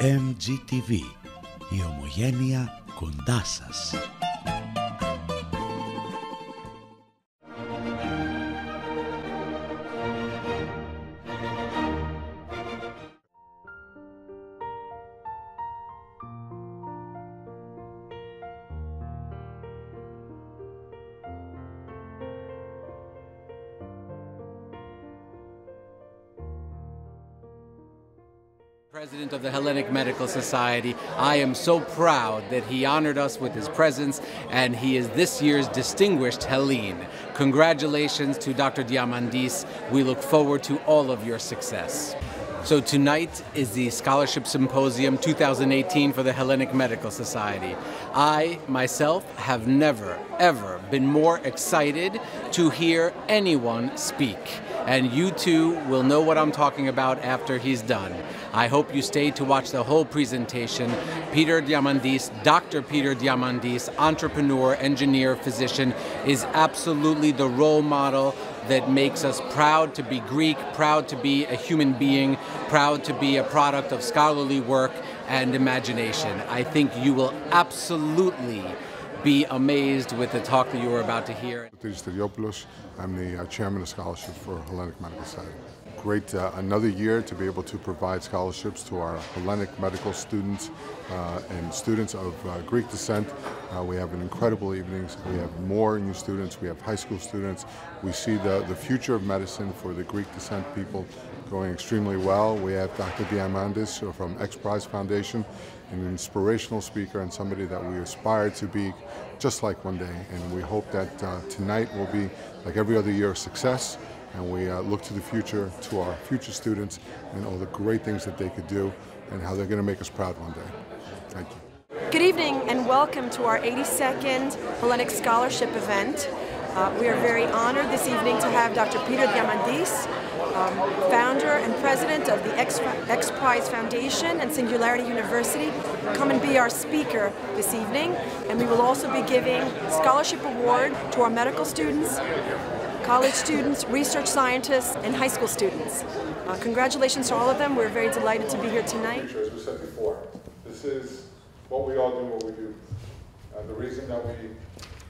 MGTV. Η ομογένεια κοντά σας. President of the Hellenic Medical Society. I am so proud that he honored us with his presence, and he is this year's distinguished Hellene. Congratulations to Dr. Diamandis. We look forward to all of your success. So, tonight is the Scholarship Symposium 2018 for the Hellenic Medical Society. I, myself, have never, ever been more excited to hear anyone speak. And you too will know what I'm talking about after he's done. I hope you stay to watch the whole presentation. Peter Diamandis, Dr. Peter Diamandis, entrepreneur, engineer, physician, is absolutely the role model that makes us proud to be Greek, proud to be a human being, proud to be a product of scholarly work and imagination. I think you will absolutely be amazed with the talk that you are about to hear. I'm the uh, chairman of scholarship for Hellenic Medical Society. Great uh, another year to be able to provide scholarships to our Hellenic medical students uh, and students of uh, Greek descent. Uh, we have an incredible evenings. We have more new students. We have high school students. We see the, the future of medicine for the Greek descent people going extremely well. We have Dr. Diamandis from X Prize Foundation, an inspirational speaker and somebody that we aspire to be just like one day. And we hope that uh, tonight will be, like every other year, a success. And we uh, look to the future, to our future students, and all the great things that they could do, and how they're going to make us proud one day. Thank you. Good evening, and welcome to our 82nd Hellenic Scholarship event. Uh, we are very honored this evening to have Dr. Peter Diamandis, um, founder and president of the X, X Prize Foundation and Singularity University, come and be our speaker this evening. And we will also be giving scholarship award to our medical students, college students, research scientists, and high school students. Uh, congratulations to all of them. We're very delighted to be here tonight. As we said before, this is what we all do, what we do. Uh, the reason that we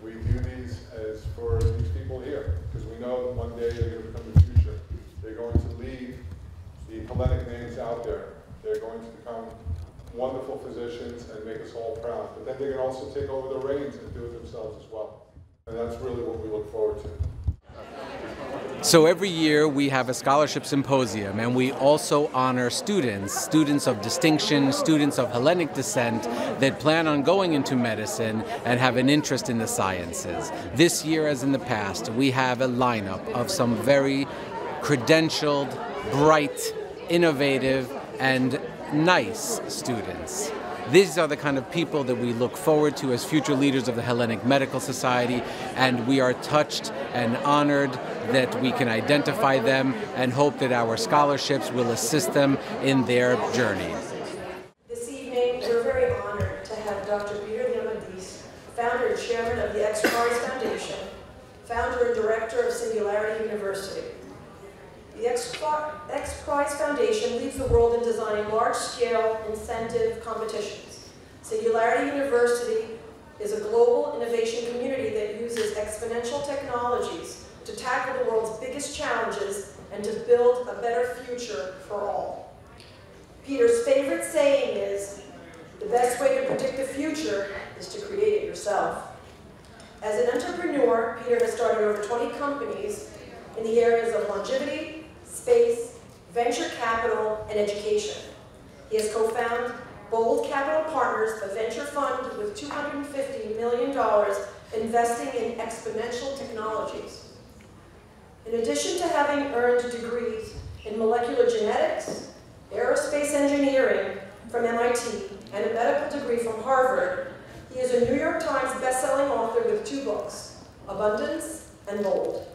we do these is for these people here, because we know one day they're going to become the future. They're going to lead the Hellenic names out there. They're going to become wonderful physicians and make us all proud. But then they can also take over the reins and do it themselves as well. And that's really what we look forward to. So every year we have a scholarship symposium and we also honor students, students of distinction, students of Hellenic descent that plan on going into medicine and have an interest in the sciences. This year, as in the past, we have a lineup of some very credentialed, bright, innovative, and nice students. These are the kind of people that we look forward to as future leaders of the Hellenic Medical Society, and we are touched and honored that we can identify them and hope that our scholarships will assist them in their journey. This evening, we're very honored to have Dr. Peter Diamandis, founder and chairman of the X Prize Foundation, founder and director of Singularity University. The X Prize Foundation leads the world in designing large-scale incentive competitions. Singularity University is a global innovation community that uses exponential technologies to tackle the world's biggest challenges and to build a better future for all. Peter's favorite saying is, the best way to predict the future is to create it yourself. As an entrepreneur, Peter has started over 20 companies in the areas of longevity, space, venture capital, and education. He has co-founded Bold Capital Partners, a venture fund with $250 million investing in exponential technologies. In addition to having earned degrees in molecular genetics, aerospace engineering from MIT, and a medical degree from Harvard, he is a New York Times bestselling author with two books, Abundance and Bold.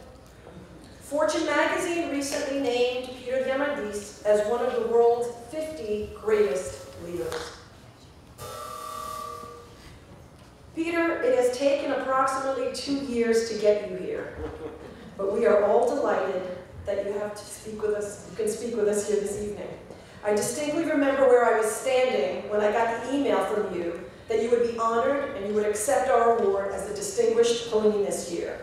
Fortune magazine recently named Peter Diamandis as one of the world's 50 greatest leaders. Peter, it has taken approximately two years to get you here, but we are all delighted that you have to speak with us, you can speak with us here this evening. I distinctly remember where I was standing when I got the email from you that you would be honored and you would accept our award as the Distinguished Hellene this year.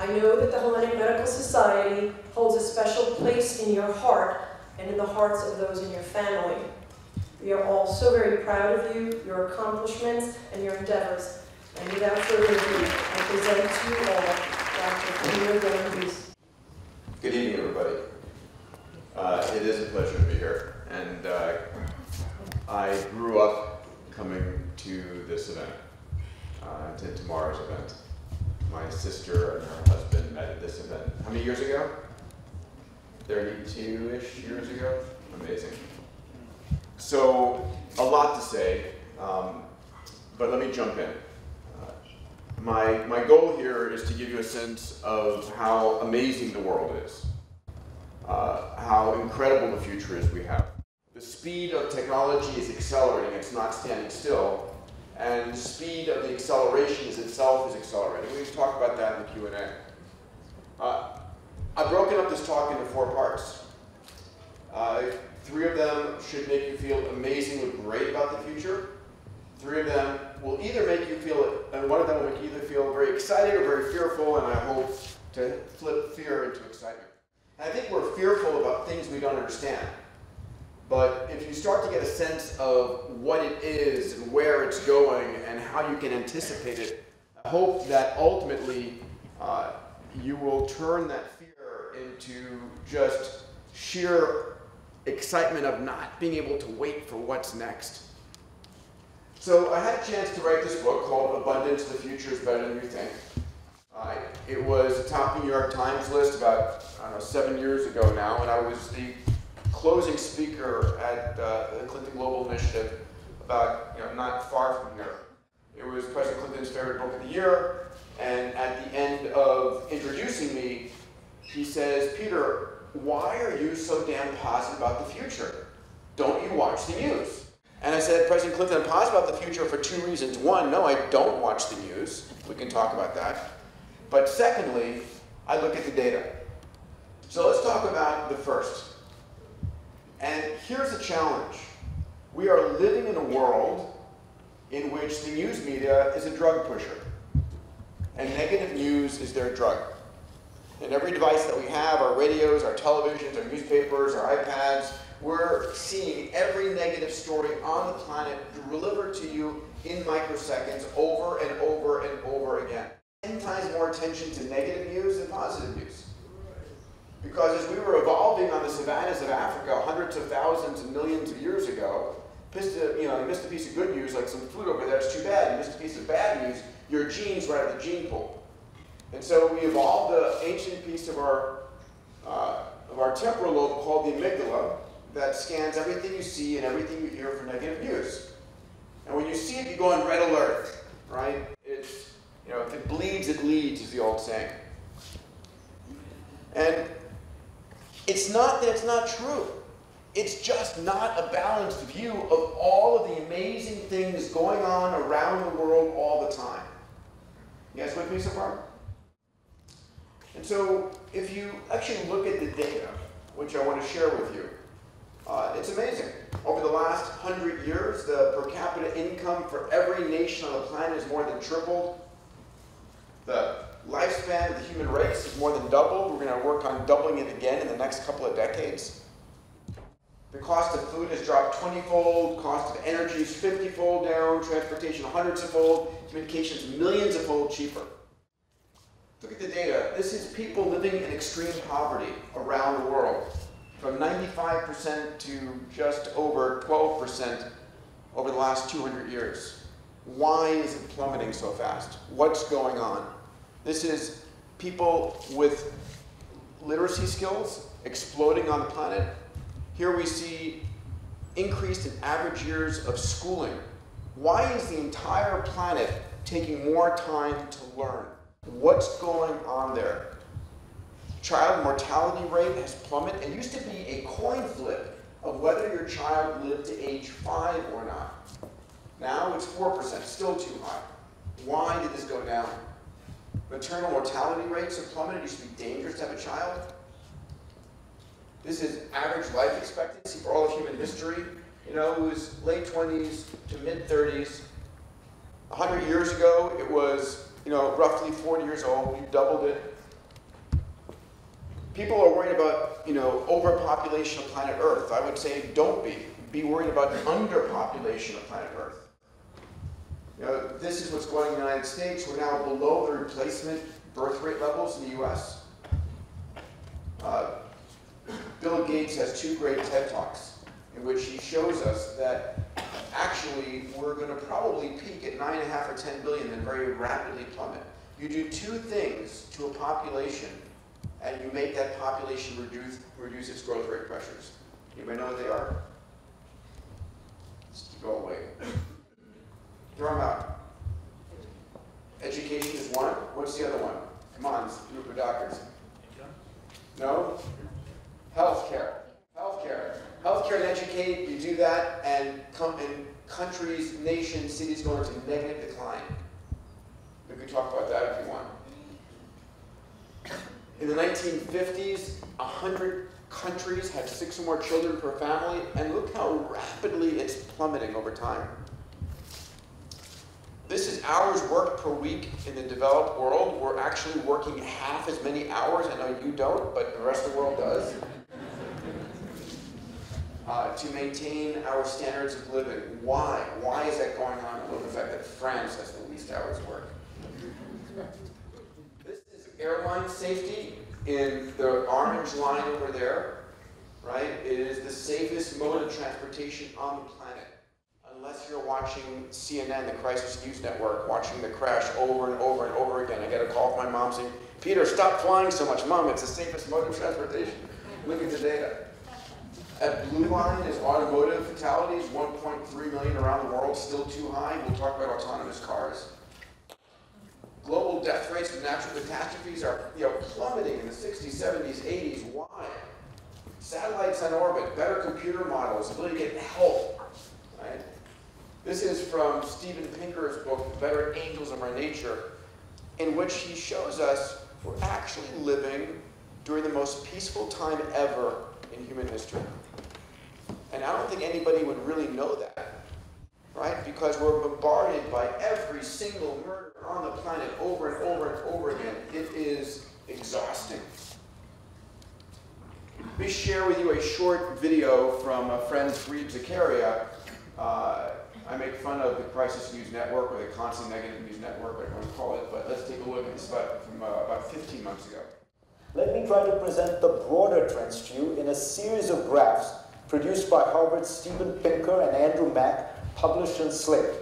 I know that the Hellenic Medical Society holds a special place in your heart and in the hearts of those in your family. We are all so very proud of you, your accomplishments, and your endeavors. And without further ado, I present to you all Dr. Peter Gillenbees. Good evening, everybody. Uh, it is a pleasure to be here, and uh, I grew up coming to this event, uh, to tomorrow's event. My sister and her husband met at this event. How many years ago? 32-ish years ago? Amazing. So, a lot to say, um, but let me jump in. Uh, my, my goal here is to give you a sense of how amazing the world is, uh, how incredible the future is we have. The speed of technology is accelerating, it's not standing still, and speed of the acceleration is itself is accelerating. We've talked about that in the Q&A. Uh, I've broken up this talk into four parts. Uh, three of them should make you feel amazingly great about the future. Three of them will either make you feel, and one of them will make you either feel very excited or very fearful, and I hope to flip fear into excitement. And I think we're fearful about things we don't understand. But if you start to get a sense of what it is and where it's going and how you can anticipate it, I hope that ultimately uh, you will turn that fear into just sheer excitement of not being able to wait for what's next. So I had a chance to write this book called Abundance, the Future is Better Than You Think. Uh, it was a top New York Times list about, know, seven years ago now, and I was the closing speaker at uh, the Clinton Global Initiative about, you know, not far from here. It was President Clinton's favorite book of the year, and at the end of introducing me, he says, Peter, why are you so damn positive about the future? Don't you watch the news? And I said, President Clinton, I'm positive about the future for two reasons. One, no, I don't watch the news. We can talk about that. But secondly, I look at the data. So let's talk about the first. And here's a challenge. We are living in a world in which the news media is a drug pusher. And negative news is their drug. And every device that we have, our radios, our televisions, our newspapers, our iPads, we're seeing every negative story on the planet delivered to you in microseconds over and over and over again. 10 times more attention to negative news than positive news. Because as we were evolving on the savannas of Africa hundreds of thousands and millions of years ago, missed a, you know, you missed a piece of good news like some food over there, it's too bad. You missed a piece of bad news, your genes were out of the gene pool. And so we evolved an ancient piece of our, uh, of our temporal lobe called the amygdala that scans everything you see and everything you hear for negative news. And when you see it, you go on red alert, right? It's, you know, if it bleeds, it leads, is the old saying. And it's not that it's not true. It's just not a balanced view of all of the amazing things going on around the world all the time. You guys with me so far? And so if you actually look at the data, which I want to share with you, uh, it's amazing. Over the last hundred years, the per capita income for every nation on the planet has more than tripled. The lifespan of the human race has more than doubled. We're going to work on doubling it again in the next couple of decades. The cost of food has dropped 20-fold, cost of energy is 50-fold down, transportation hundreds of fold, communications millions of fold cheaper. Look at the data. This is people living in extreme poverty around the world, from 95% to just over 12% over the last 200 years. Why is it plummeting so fast? What's going on? This is people with literacy skills exploding on the planet. Here we see increased in average years of schooling. Why is the entire planet taking more time to learn? What's going on there? Child mortality rate has plummeted. It used to be a coin flip of whether your child lived to age five or not. Now it's 4%, still too high. Why did this go down? Maternal mortality rates have plummeted. It used to be dangerous to have a child. This is average life expectancy for all of human history. You know, it was late 20s to mid 30s. 100 years ago, it was, you know, roughly 40 years old. We've doubled it. People are worried about, you know, overpopulation of planet Earth. I would say don't be. Be worried about underpopulation of planet Earth. Know, this is what's going on in the United States. We're now below the replacement birth rate levels in the US. Uh, Bill Gates has two great TED Talks in which he shows us that actually we're going to probably peak at 9.5 or 10 billion and very rapidly plummet. You do two things to a population and you make that population reduce, reduce its growth rate pressures. Anybody know what they are? Just go away. Throw them out. Education is one. What's the other one? Come on, group of doctors. No? Healthcare. Healthcare. Healthcare and educate, you do that, and, and countries, nations, cities go into negative decline. We can talk about that if you want. In the 1950s, 100 countries had six or more children per family, and look how rapidly it's plummeting over time. This is hours worked per week in the developed world. We're actually working half as many hours. I know you don't, but the rest of the world does. Uh, to maintain our standards of living. Why? Why is that going on? Well, the fact that France has the least hours worked. This is airline safety in the orange line over there, right? It is the safest mode of transportation on the planet. Unless you're watching CNN, the Crisis News Network, watching the crash over and over and over again. I get a call from my mom saying, Peter, stop flying so much. Mom, it's the safest mode of transportation. Look at the data. At Blue Line is automotive fatalities, 1.3 million around the world, still too high. We'll talk about autonomous cars. Global death rates from natural catastrophes are you know, plummeting in the 60s, 70s, 80s. Why? Satellites on orbit, better computer models, ability to get help. Right? This is from Steven Pinker's book, Better Angels of Our Nature, in which he shows us we're actually living during the most peaceful time ever in human history. And I don't think anybody would really know that, right? Because we're bombarded by every single murder on the planet over and over and over again. It is exhausting. Let me share with you a short video from a friend, Fareed Zakaria. Uh, I make fun of the Crisis News Network or the Constant Negative News Network, whatever you want to call it, but let's take a look at this about, from uh, about 15 months ago. Let me try to present the broader trends to you in a series of graphs produced by Harvard's Steven Pinker and Andrew Mack, published in Slate.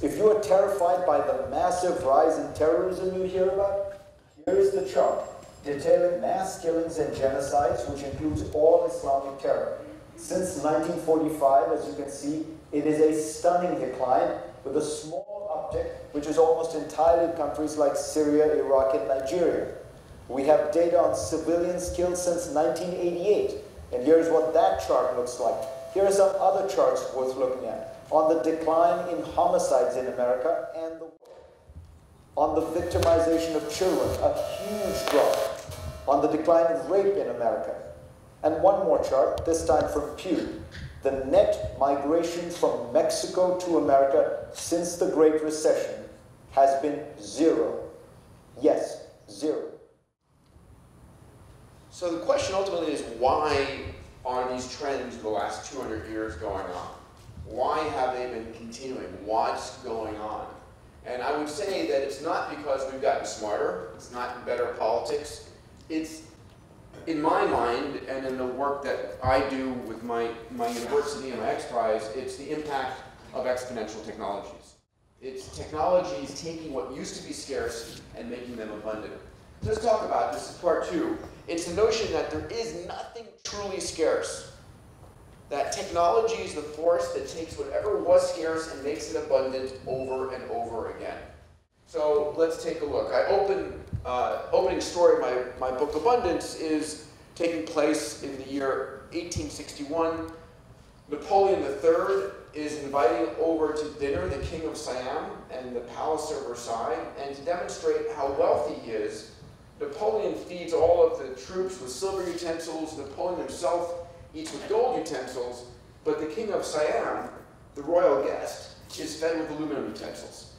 If you are terrified by the massive rise in terrorism you hear about, here is the chart detailing mass killings and genocides, which includes all Islamic terror. Since 1945, as you can see, it is a stunning decline with a small uptick, which is almost entirely in countries like Syria, Iraq, and Nigeria. We have data on civilians killed since 1988, and here's what that chart looks like. Here are some other charts worth looking at on the decline in homicides in America and the world, on the victimization of children, a huge drop, on the decline of rape in America. And one more chart, this time from Pew. The net migration from Mexico to America since the Great Recession has been zero. Yes, zero. So the question ultimately is why are these trends the last 200 years going on? Why have they been continuing? What's going on? And I would say that it's not because we've gotten smarter, it's not better politics. It's, in my mind, and in the work that I do with my, my university and my X Prize, it's the impact of exponential technologies. It's technologies taking what used to be scarce and making them abundant. Let's talk about this is part two. It's the notion that there is nothing truly scarce. That technology is the force that takes whatever was scarce and makes it abundant over and over again. So let's take a look. I open, uh, opening story of my, my book Abundance is taking place in the year 1861. Napoleon III is inviting over to dinner the King of Siam and the Palace of Versailles, and to demonstrate how wealthy he is, Napoleon feeds all of the troops with silver utensils. Napoleon himself eats with gold utensils. But the king of Siam, the royal guest, is fed with aluminum utensils.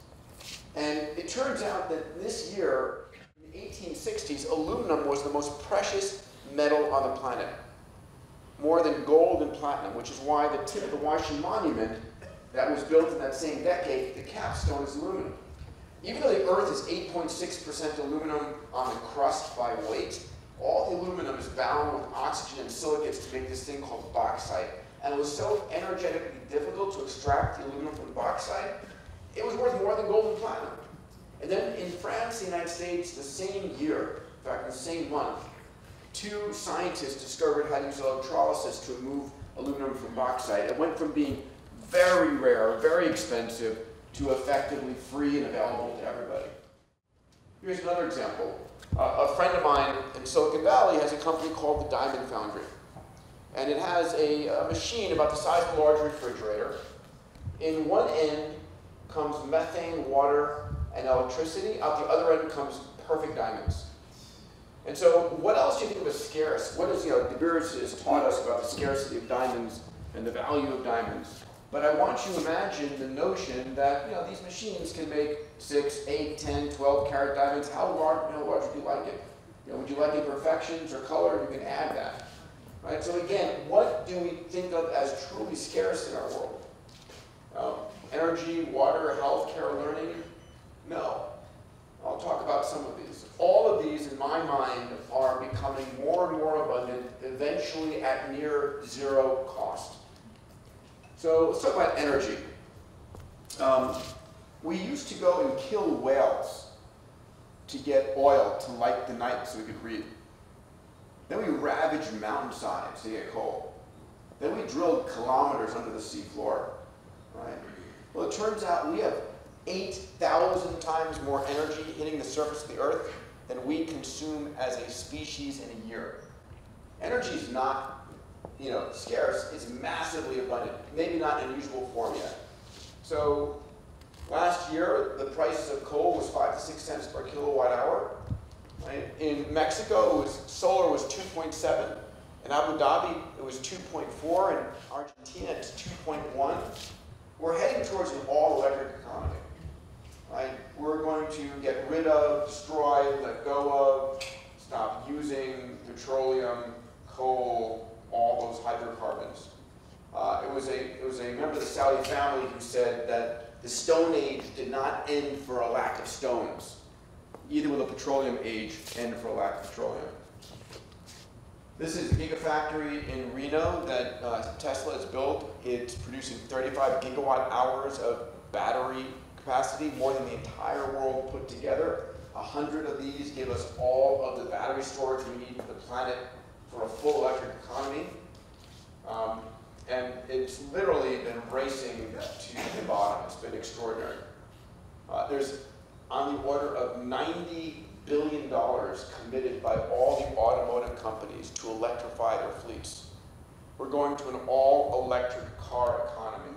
And it turns out that this year, in the 1860s, aluminum was the most precious metal on the planet. More than gold and platinum, which is why the tip of the Washington Monument that was built in that same decade, the capstone is aluminum. Even though the Earth is 8.6% aluminum on the crust by weight, all the aluminum is bound with oxygen and silicates to make this thing called bauxite. And it was so energetically difficult to extract the aluminum from bauxite, it was worth more than gold and platinum. And then in France, the United States, the same year, in fact, the same month, two scientists discovered how to use electrolysis to remove aluminum from bauxite. It went from being very rare, very expensive, to effectively free and available to everybody. Here's another example. Uh, a friend of mine in Silicon Valley has a company called the Diamond Foundry. And it has a, a machine about the size of a large refrigerator. In one end comes methane, water, and electricity. Out the other end comes perfect diamonds. And so what else do you think of as scarce? What is, you know, De Beers has taught us about the scarcity of diamonds and the value of diamonds. But I want you to imagine the notion that you know these machines can make 6, 8, 10, 12 carat diamonds. How large, you know, large would you like it? You know, would you like imperfections or color? You can add that. Right? So again, what do we think of as truly scarce in our world? Um, energy, water, healthcare, learning? No. I'll talk about some of these. All of these, in my mind, are becoming more and more abundant, eventually at near zero cost. So let's talk about energy. Um, we used to go and kill whales to get oil to light the night so we could read. Then we ravaged mountainsides to get coal. Then we drilled kilometers under the seafloor. Right? Well, it turns out we have 8,000 times more energy hitting the surface of the Earth than we consume as a species in a year. Energy is not you know, scarce, it's massively abundant. Maybe not in usual form yet. So last year, the price of coal was five to six cents per kilowatt hour. Right? In Mexico, it was, solar was 2.7. In Abu Dhabi, it was 2.4. In Argentina, it's 2.1. We're heading towards an all-electric economy. Right? We're going to get rid of, destroy, let go of, stop using petroleum, coal, all those hydrocarbons. Uh, it was a it was a member of the Saudi family who said that the Stone Age did not end for a lack of stones. Either will the petroleum age end for a lack of petroleum. This is a gigafactory in Reno that uh, Tesla has built. It's producing 35 gigawatt hours of battery capacity, more than the entire world put together. A hundred of these give us all of the battery storage we need for the planet for a full electric economy. Um, and it's literally been racing to the bottom. It's been extraordinary. Uh, there's on the order of $90 billion dollars committed by all the automotive companies to electrify their fleets. We're going to an all-electric car economy.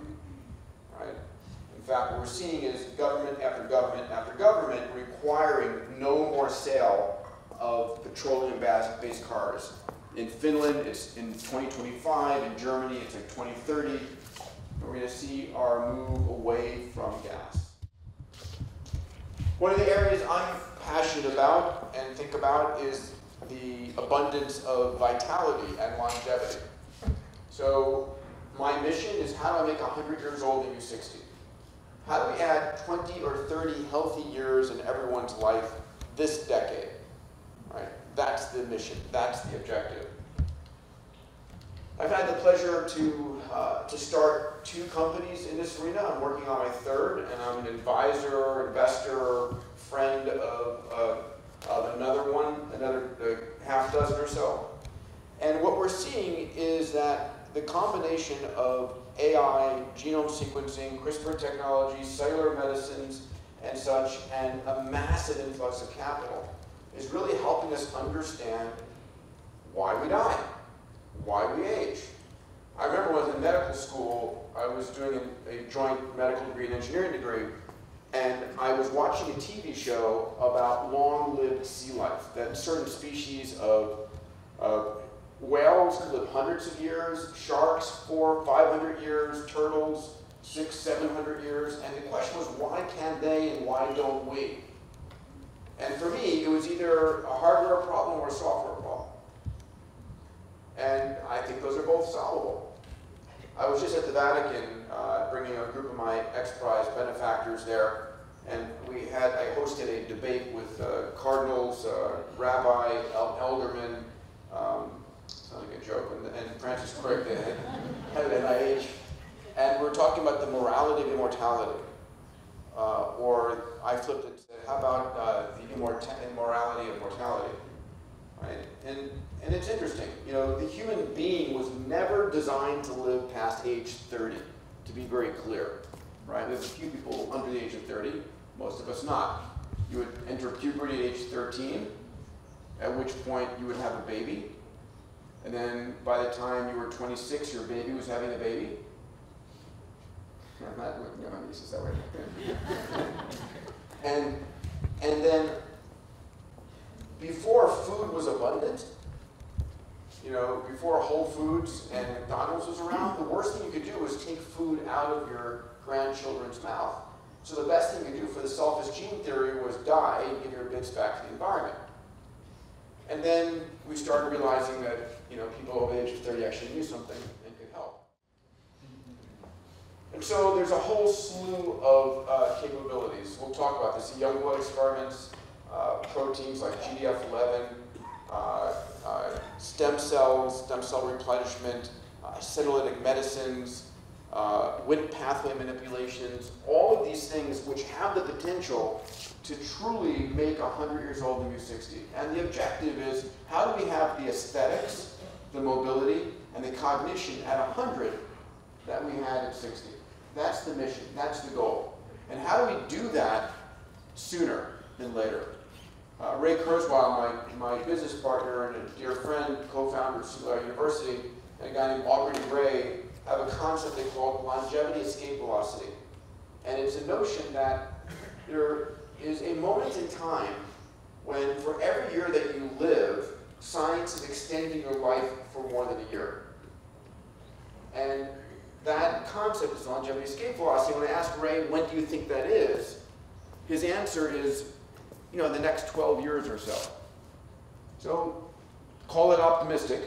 Right? In fact, what we're seeing is government after government after government requiring no more sale of petroleum-based cars. In Finland, it's in 2025. In Germany, it's like 2030. We're going to see our move away from gas. One of the areas I'm passionate about and think about is the abundance of vitality and longevity. So my mission is how do I make 100 years old and you 60? How do we add 20 or 30 healthy years in everyone's life this decade? Right? That's the mission. That's the objective. I've had the pleasure to, uh, to start two companies in this arena. I'm working on my third, and I'm an advisor, investor, friend of, uh, of another one, another uh, half dozen or so. And what we're seeing is that the combination of AI, genome sequencing, CRISPR technology, cellular medicines, and such, and a massive influx of capital is really helping us understand why we die, why we age. I remember when I was in medical school, I was doing a, a joint medical degree and engineering degree, and I was watching a TV show about long-lived sea life, that certain species of uh, whales could live hundreds of years, sharks four, 500 years, turtles six, 700 years, and the question was why can they and why don't we? And for me, it was either a hardware problem or a software problem. And I think those are both solvable. I was just at the Vatican uh, bringing a group of my X Prize benefactors there, and we had, I hosted a debate with uh, cardinals, uh, rabbi, el aldermen, um, sounds like a joke, and, and Francis Crick, the head, of NIH, and we're talking about the morality of immortality. Uh, or I flipped it and said, how about uh, the immorality of mortality? Right? And, and it's interesting. You know, the human being was never designed to live past age 30, to be very clear. Right? There's a few people under the age of 30, most of us not. You would enter puberty at age 13, at which point you would have a baby. And then by the time you were 26, your baby was having a baby. I'm not looking at my nieces that way. and, and then before food was abundant, you know, before Whole Foods and McDonald's was around, the worst thing you could do was take food out of your grandchildren's mouth. So the best thing could do for the selfish gene theory was die and give your bits back to the environment. And then we started realizing that, you know, people over the age of 30 actually knew something and could help. And so there's a whole slew of uh, capabilities. We'll talk about this. The Youngblood experiments, uh, proteins like GDF11, uh, uh, stem cells, stem cell replenishment, uh, medicines, uh, Wnt pathway manipulations, all of these things which have the potential to truly make 100 years old the new 60. And the objective is, how do we have the aesthetics, the mobility, and the cognition at 100 that we had at 60? That's the mission. That's the goal. And how do we do that sooner than later? Uh, Ray Kurzweil, my, my business partner and a dear friend, co-founder of University, and a guy named Aubrey Grey have a concept they call longevity escape velocity. And it's a notion that there is a moment in time when for every year that you live, science is extending your life for more than a year. And that concept is longevity escape velocity. When I asked Ray, when do you think that is? His answer is, you know, the next 12 years or so. So call it optimistic,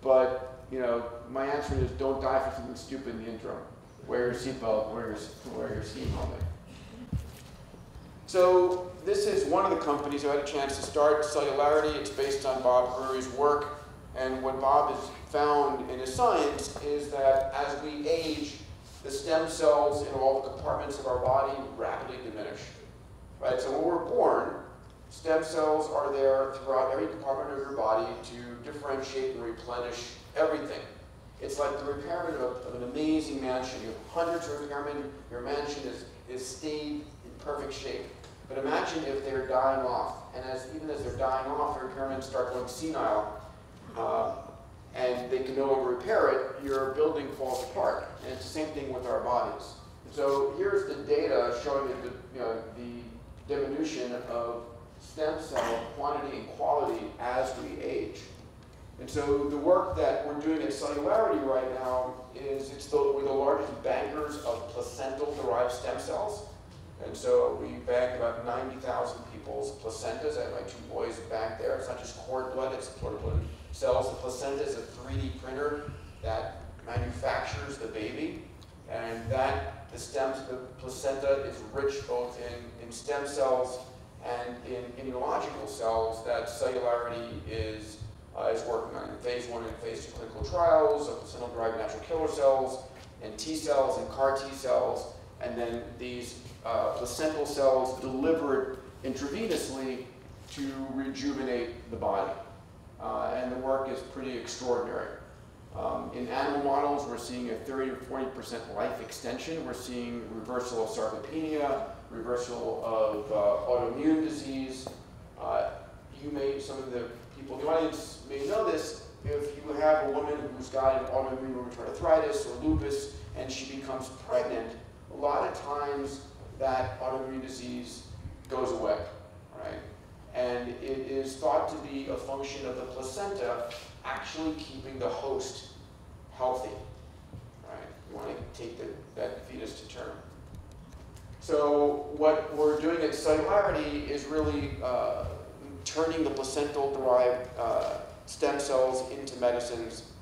but, you know, my answer is don't die for something stupid in the interim. Wear your seatbelt, wear your, wear your ski helmet. So this is one of the companies who had a chance to start Celularity. It's based on Bob Hariri's work. And what Bob has found in his science is that as we age, the stem cells in all the compartments of our body rapidly diminish. Right? So when we're born, stem cells are there throughout every compartment of your body to differentiate and replenish everything. It's like the repairman of, of an amazing mansion. You have hundreds of repairmen, your mansion is, is stayed in perfect shape. But imagine if they're dying off, and as even as they're dying off, the repairmen start going senile, uh, and they can no longer repair it, your building falls apart. And it's the same thing with our bodies. So here's the data showing the, you know, the diminution of stem cell quantity and quality as we age. And so the work that we're doing at Celularity right now is it's the, we're the largest bankers of placental-derived stem cells. And so we bank about 90,000 people's placentas. I have my two boys back there. It's not just cord blood, it's cord blood cells. The placenta is a 3D printer that manufactures the baby, and that the stems, the placenta is rich both in, in stem cells and in immunological cells that Celularity is, uh, is working on in phase one and phase two clinical trials of placental-derived natural killer cells and T cells and CAR T cells, and then these uh, placental cells delivered intravenously to rejuvenate the body uh, and the work is pretty extraordinary. Um, in animal models, we're seeing a 30 to 40% life extension. We're seeing reversal of sarcopenia, reversal of uh, autoimmune disease. Uh, you may, some of the people in the audience may know this, if you have a woman who's got an autoimmune rheumatoid arthritis or lupus and she becomes pregnant, a lot of times that autoimmune disease goes away, right? And it is thought to be a function of the placenta actually keeping the host healthy, right? You want to take the, that fetus to term. So what we're doing at Celularity is really uh, turning the placental-derived uh, stem cells into medicines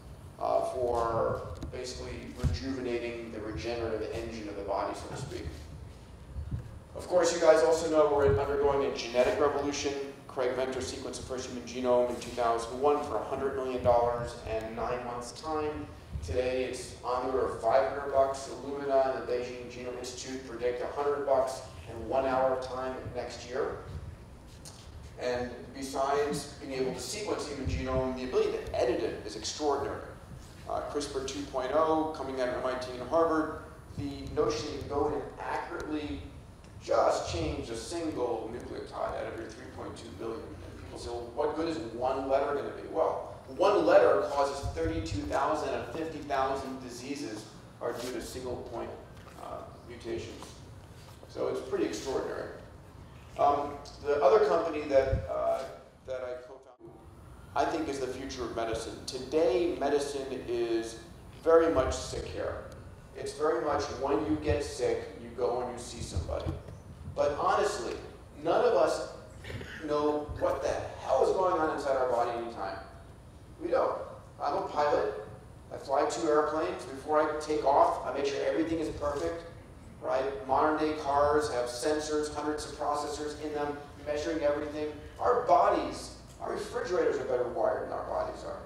uh, for basically rejuvenating the regenerative engine of the body, so to speak. Of course, you guys also know we're undergoing a genetic revolution. Craig Venter sequenced the first human genome in 2001 for $100 million and nine months' time. Today, it's on the order of 500 bucks. Illumina and the Beijing Genome Institute predict 100 bucks and one hour of time next year. And besides being able to sequence human genome, the ability to edit it is extraordinary. Uh, CRISPR 2.0 coming out of MIT and Harvard, the notion that you go in and accurately just change a single nucleotide out of your 3.2 billion. And people say, well, what good is one letter going to be? Well, one letter causes 32,000 and 50,000 diseases are due to single point uh, mutations. So it's pretty extraordinary. Um, the other company that, uh, that I co-founded, I think is the future of medicine. Today, medicine is very much sick care. It's very much when you get sick, you go and you see somebody. But honestly, none of us know what the hell is going on inside our body anytime. We don't. I'm a pilot. I fly two airplanes. Before I take off, I make sure everything is perfect. Right? Modern day cars have sensors, hundreds of processors in them, measuring everything. Our bodies, our refrigerators are better wired than our bodies are.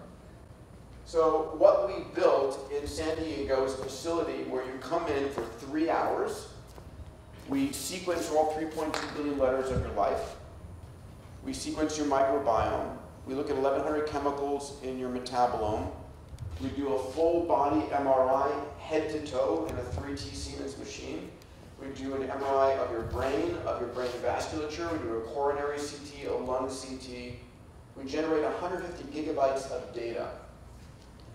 So what we built in San Diego is a facility where you come in for three hours. We sequence all 3.2 billion letters of your life. We sequence your microbiome. We look at 1,100 chemicals in your metabolome. We do a full body MRI, head to toe, in a 3T Siemens machine. We do an MRI of your brain, of your brain vasculature. We do a coronary CT, a lung CT. We generate 150 gigabytes of data.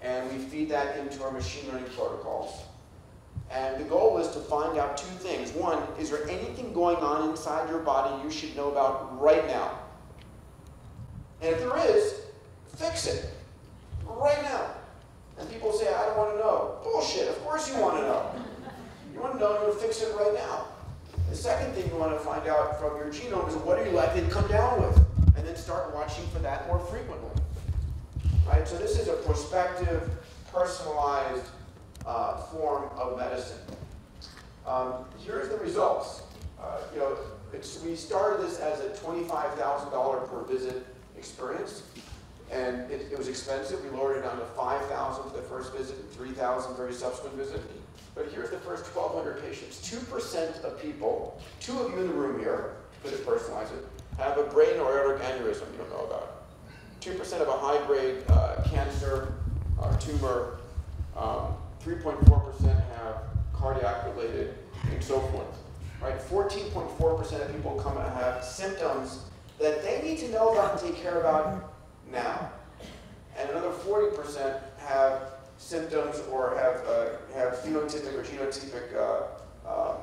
And we feed that into our machine learning protocols. And the goal is to find out two things. One, is there anything going on inside your body you should know about right now? And if there is, fix it right now. And people say, I don't want to know. Bullshit, of course you want to know. You want to know, you want to fix it right now. The second thing you want to find out from your genome is what are you likely to come down with? And then start watching for that more frequently. Right? So this is a prospective, personalized uh, form of medicine. Um, here's the results. Uh, you know, we started this as a $25,000 per visit experience. And it, it, was expensive. We lowered it down to 5,000 for the first visit and 3,000 for every subsequent visit. But here's the first 1,200 patients. 2% of people, two of you in the room here, could have personalized it, have a brain or aortic aneurysm you don't know about. 2% of a high-grade uh, cancer or uh, tumor. 3.4% um, have cardiac-related and so forth. Right? 14.4% of people come and have symptoms that they need to know about and take care about now. And another 40% have symptoms or have, uh, have phenotypic or genotypic uh, um,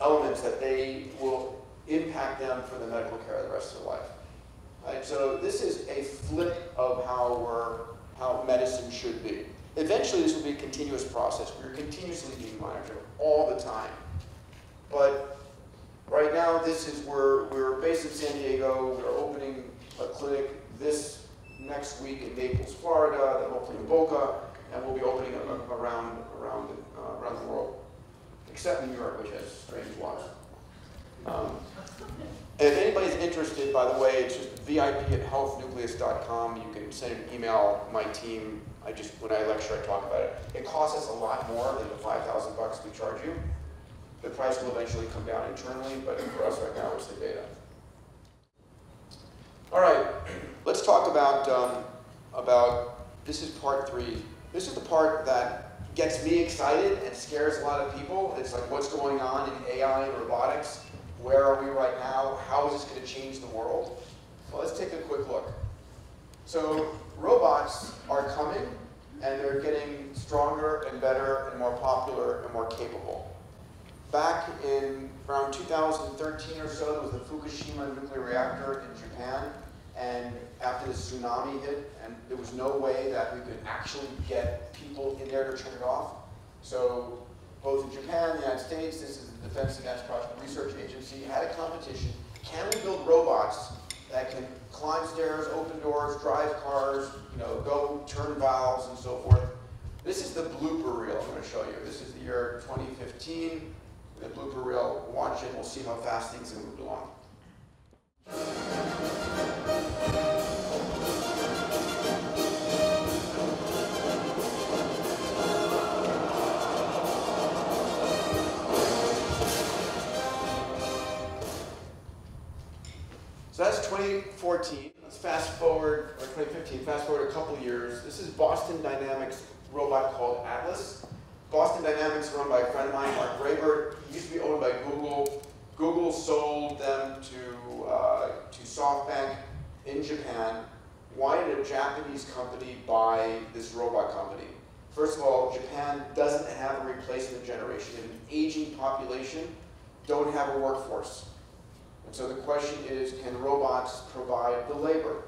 elements that they will impact them for the medical care of the rest of their life. Right? So this is a flip of how we're, how medicine should be. Eventually this will be a continuous process. We're continuously being monitored all the time. But Right now, this is where we're based in San Diego. We're opening a clinic this next week in Naples, Florida, then hopefully in Boca, and we'll be opening around around the, uh, around the world, except New York, which has strange laws. Um, if anybody's interested, by the way, it's just vip at healthnucleus.com. You can send an email. My team, I just when I lecture, I talk about it. It costs us a lot more than the 5,000 bucks we charge you. The price will eventually come down internally, but for us right now, it's the data. All right, let's talk about, um, about, this is part three. This is the part that gets me excited and scares a lot of people. It's like what's going on in AI and robotics? Where are we right now? How is this going to change the world? Well, let's take a quick look. So robots are coming, and they're getting stronger and better and more popular and more capable. Back in around 2013 or so, there was the Fukushima nuclear reactor in Japan, and after the tsunami hit, and there was no way that we could actually get people in there to turn it off. So both in Japan and the United States, this is the Defense Advanced Project Research Agency, had a competition. Can we build robots that can climb stairs, open doors, drive cars, you know, go turn valves and so forth? This is the blooper reel I'm going to show you. This is the year 2015. The blooper reel, watch it, we'll see how fast things have moved along. So that's 2014. Let's fast forward, or 2015, fast forward a couple years. This is Boston Dynamics robot called Atlas. Boston Dynamics run by a friend of mine, Marc Raibert. Used to be owned by Google. Google sold them to, uh, to SoftBank in Japan. Why did a Japanese company buy this robot company? First of all, Japan doesn't have a replacement generation. An aging population, don't have a workforce. And so the question is, can robots provide the labor?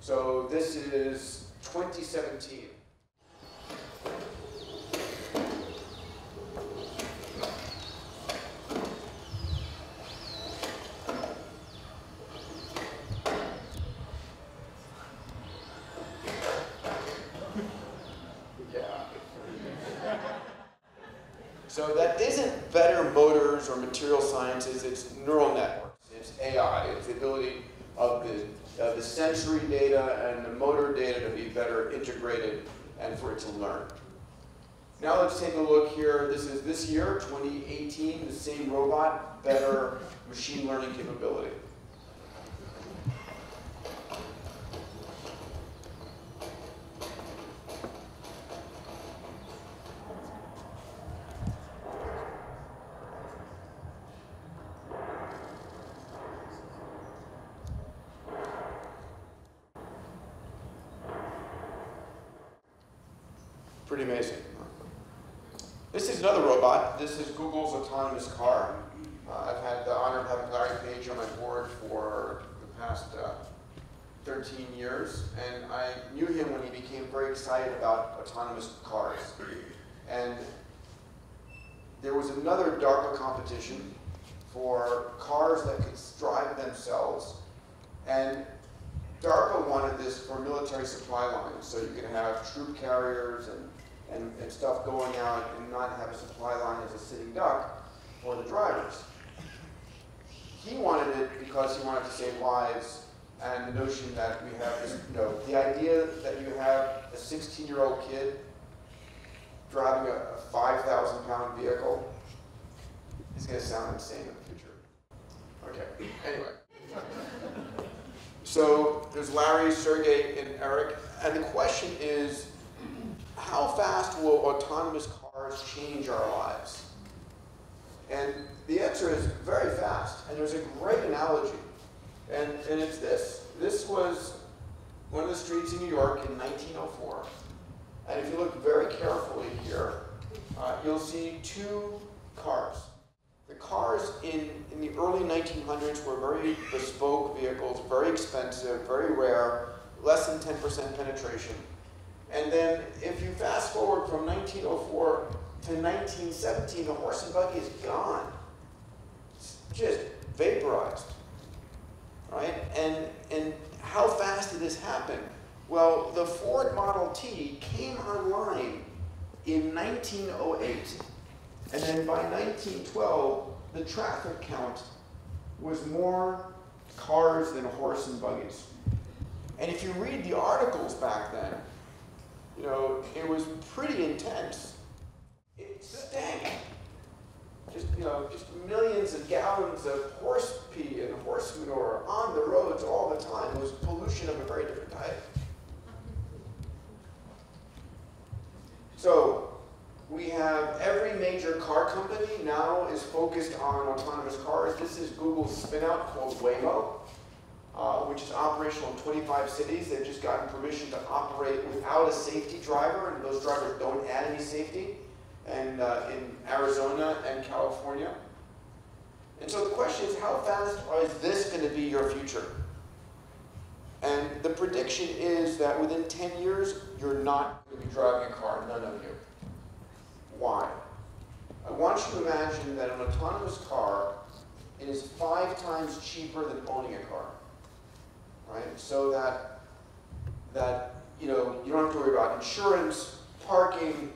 So this is 2017. Yeah. So that isn't better motors or material sciences, it's neural networks, it's AI, it's the ability of the, of the sensory data and the motor data to be better integrated and for it to learn. Now let's take a look here. This is this year, 2018, the same robot, better machine learning capability. Pretty amazing. This is another robot. This is Google's autonomous car. Uh, I've had the honor of having Larry Page on my board for the past uh, 13 years, and I knew him when he became very excited about autonomous cars. And there was another DARPA competition for cars that could drive themselves, and DARPA wanted this for military supply lines, so you could have troop carriers and, and, stuff going out and not have a supply line as a sitting duck for the drivers. He wanted it because he wanted to save lives and the notion that we have this, you know, the idea that you have a 16-year-old kid driving a, a 5,000 pound vehicle is going to sound insane in the future. Okay, anyway. So there's Larry, Sergey, and Eric, and the question is, how fast will autonomous cars change our lives? And the answer is very fast, and there's a great analogy, and, and it's this. This was one of the streets in New York in 1904, and if you look very carefully here, uh, you'll see two cars. The cars in, in the early 1900s were very bespoke vehicles, very expensive, very rare, less than 10% penetration. And then if you fast forward from 1904 to 1917, the horse and buggy is gone. It's just vaporized, right? And, and how fast did this happen? Well, the Ford Model T came online in 1908. And then by 1912, the traffic count was more cars than horse and buggies. And if you read the articles back then, you know, it was pretty intense. It stank. Just, you know, just millions of gallons of horse pee and horse manure on the roads all the time. It was pollution of a very different type. So, we have every major car company now is focused on autonomous cars. This is Google's spinout called Waymo, uh, which is operational in 25 cities. They've just gotten permission to operate without a safety driver, and those drivers don't add any safety. and uh, in Arizona and California. And so the question is, how fast is this going to be your future? And the prediction is that within 10 years, you're not going to be driving a car, none of you. Why? I want you to imagine that an autonomous car is five times cheaper than owning a car. Right? So that that you know you don't have to worry about insurance, parking,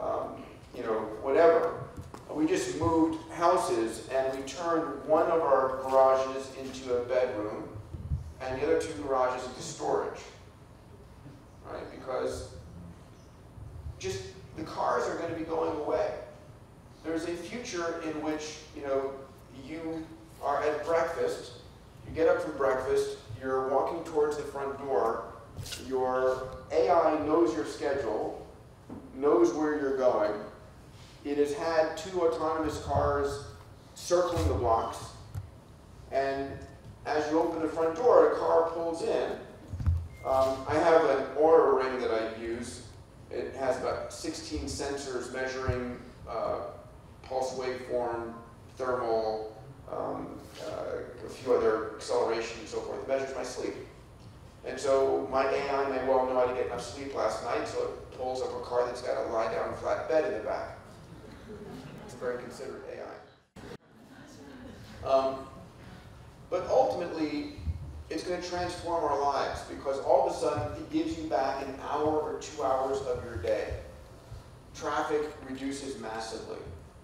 um, you know, whatever. We just moved houses and we turned one of our garages into a bedroom and the other two garages into storage. Right? Because just the cars are going to be going away. There's a future in which, you know, you are at breakfast, you get up from breakfast, you're walking towards the front door, your AI knows your schedule, knows where you're going. It has had two autonomous cars circling the blocks, and as you open the front door, a car pulls in. Um, I have an Oura ring that I use. It has about 16 sensors measuring uh, pulse waveform, thermal, um, uh, a few other acceleration and so forth. Measures my sleep. And so my AI may well know I didn't get enough sleep last night, so it pulls up a car that's got a lie down flat bed in the back. It's a very considerate AI. Um, but ultimately, it's going to transform our lives because all of a sudden it gives you back an hour or two hours of your day. Traffic reduces massively.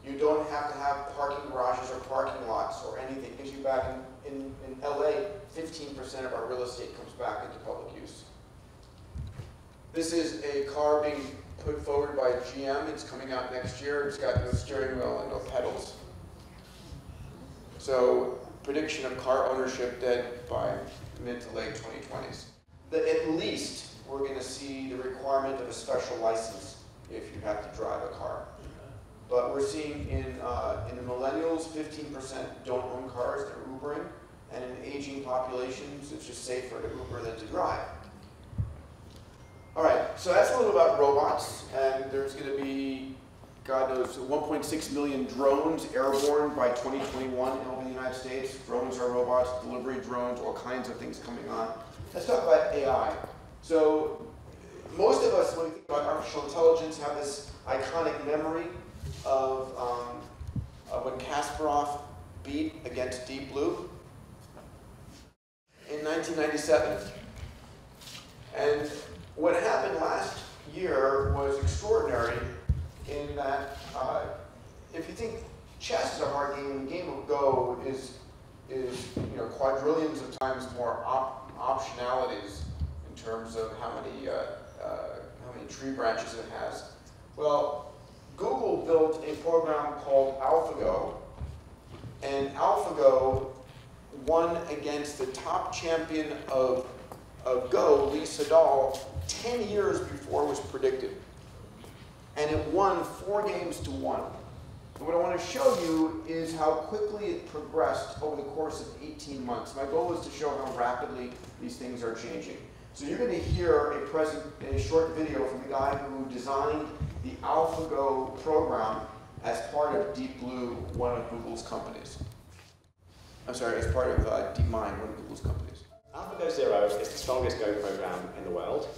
You don't have to have parking garages or parking lots or anything. Gives you back in, in, in LA, 15% of our real estate comes back into public use. This is a car being put forward by GM. It's coming out next year. It's got no steering wheel and no pedals. So prediction of car ownership dead by mid to late 2020s. That at least we're going to see the requirement of a special license if you have to drive a car. But we're seeing in, uh, in the millennials, 15% don't own cars, they're Ubering. And in aging populations, it's just safer to Uber than to drive. All right, so that's a little about robots. And there's going to be, God knows, 1.6 million drones airborne by 2021 over the United States. Drones are robots, delivery drones, all kinds of things coming on. Let's talk about AI. So most of us, when we think about artificial intelligence, have this iconic memory of, um, when Kasparov beat against Deep Blue in 1997. And what happened last year was extraordinary in that uh, if you think chess is a hard game, the game of Go is, is you know, quadrillions of times more op optionalities in terms of how many, uh, uh, how many tree branches it has. Well, Google built a program called AlphaGo, and AlphaGo won against the top champion of, of Go, Lee Sedol, 10 years before it was predicted. And it won four games to one. And what I want to show you is how quickly it progressed over the course of 18 months. My goal is to show how rapidly these things are changing. So you're going to hear a, present, a short video from the guy who designed the AlphaGo program as part of Deep Blue, one of Google's companies. I'm sorry, as part of uh, DeepMind, one of Google's companies. AlphaGo Zero is the strongest Go program in the world.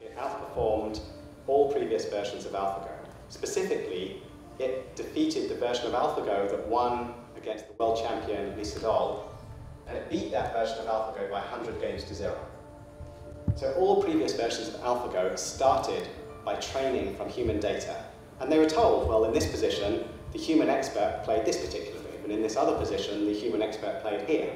It outperformed all previous versions of AlphaGo. Specifically, it defeated the version of AlphaGo that won against the world champion Lee Sedol, and it beat that version of AlphaGo by 100 games to zero. So all previous versions of AlphaGo started by training from human data. And they were told, well, in this position, the human expert played this particular move, and in this other position, the human expert played here.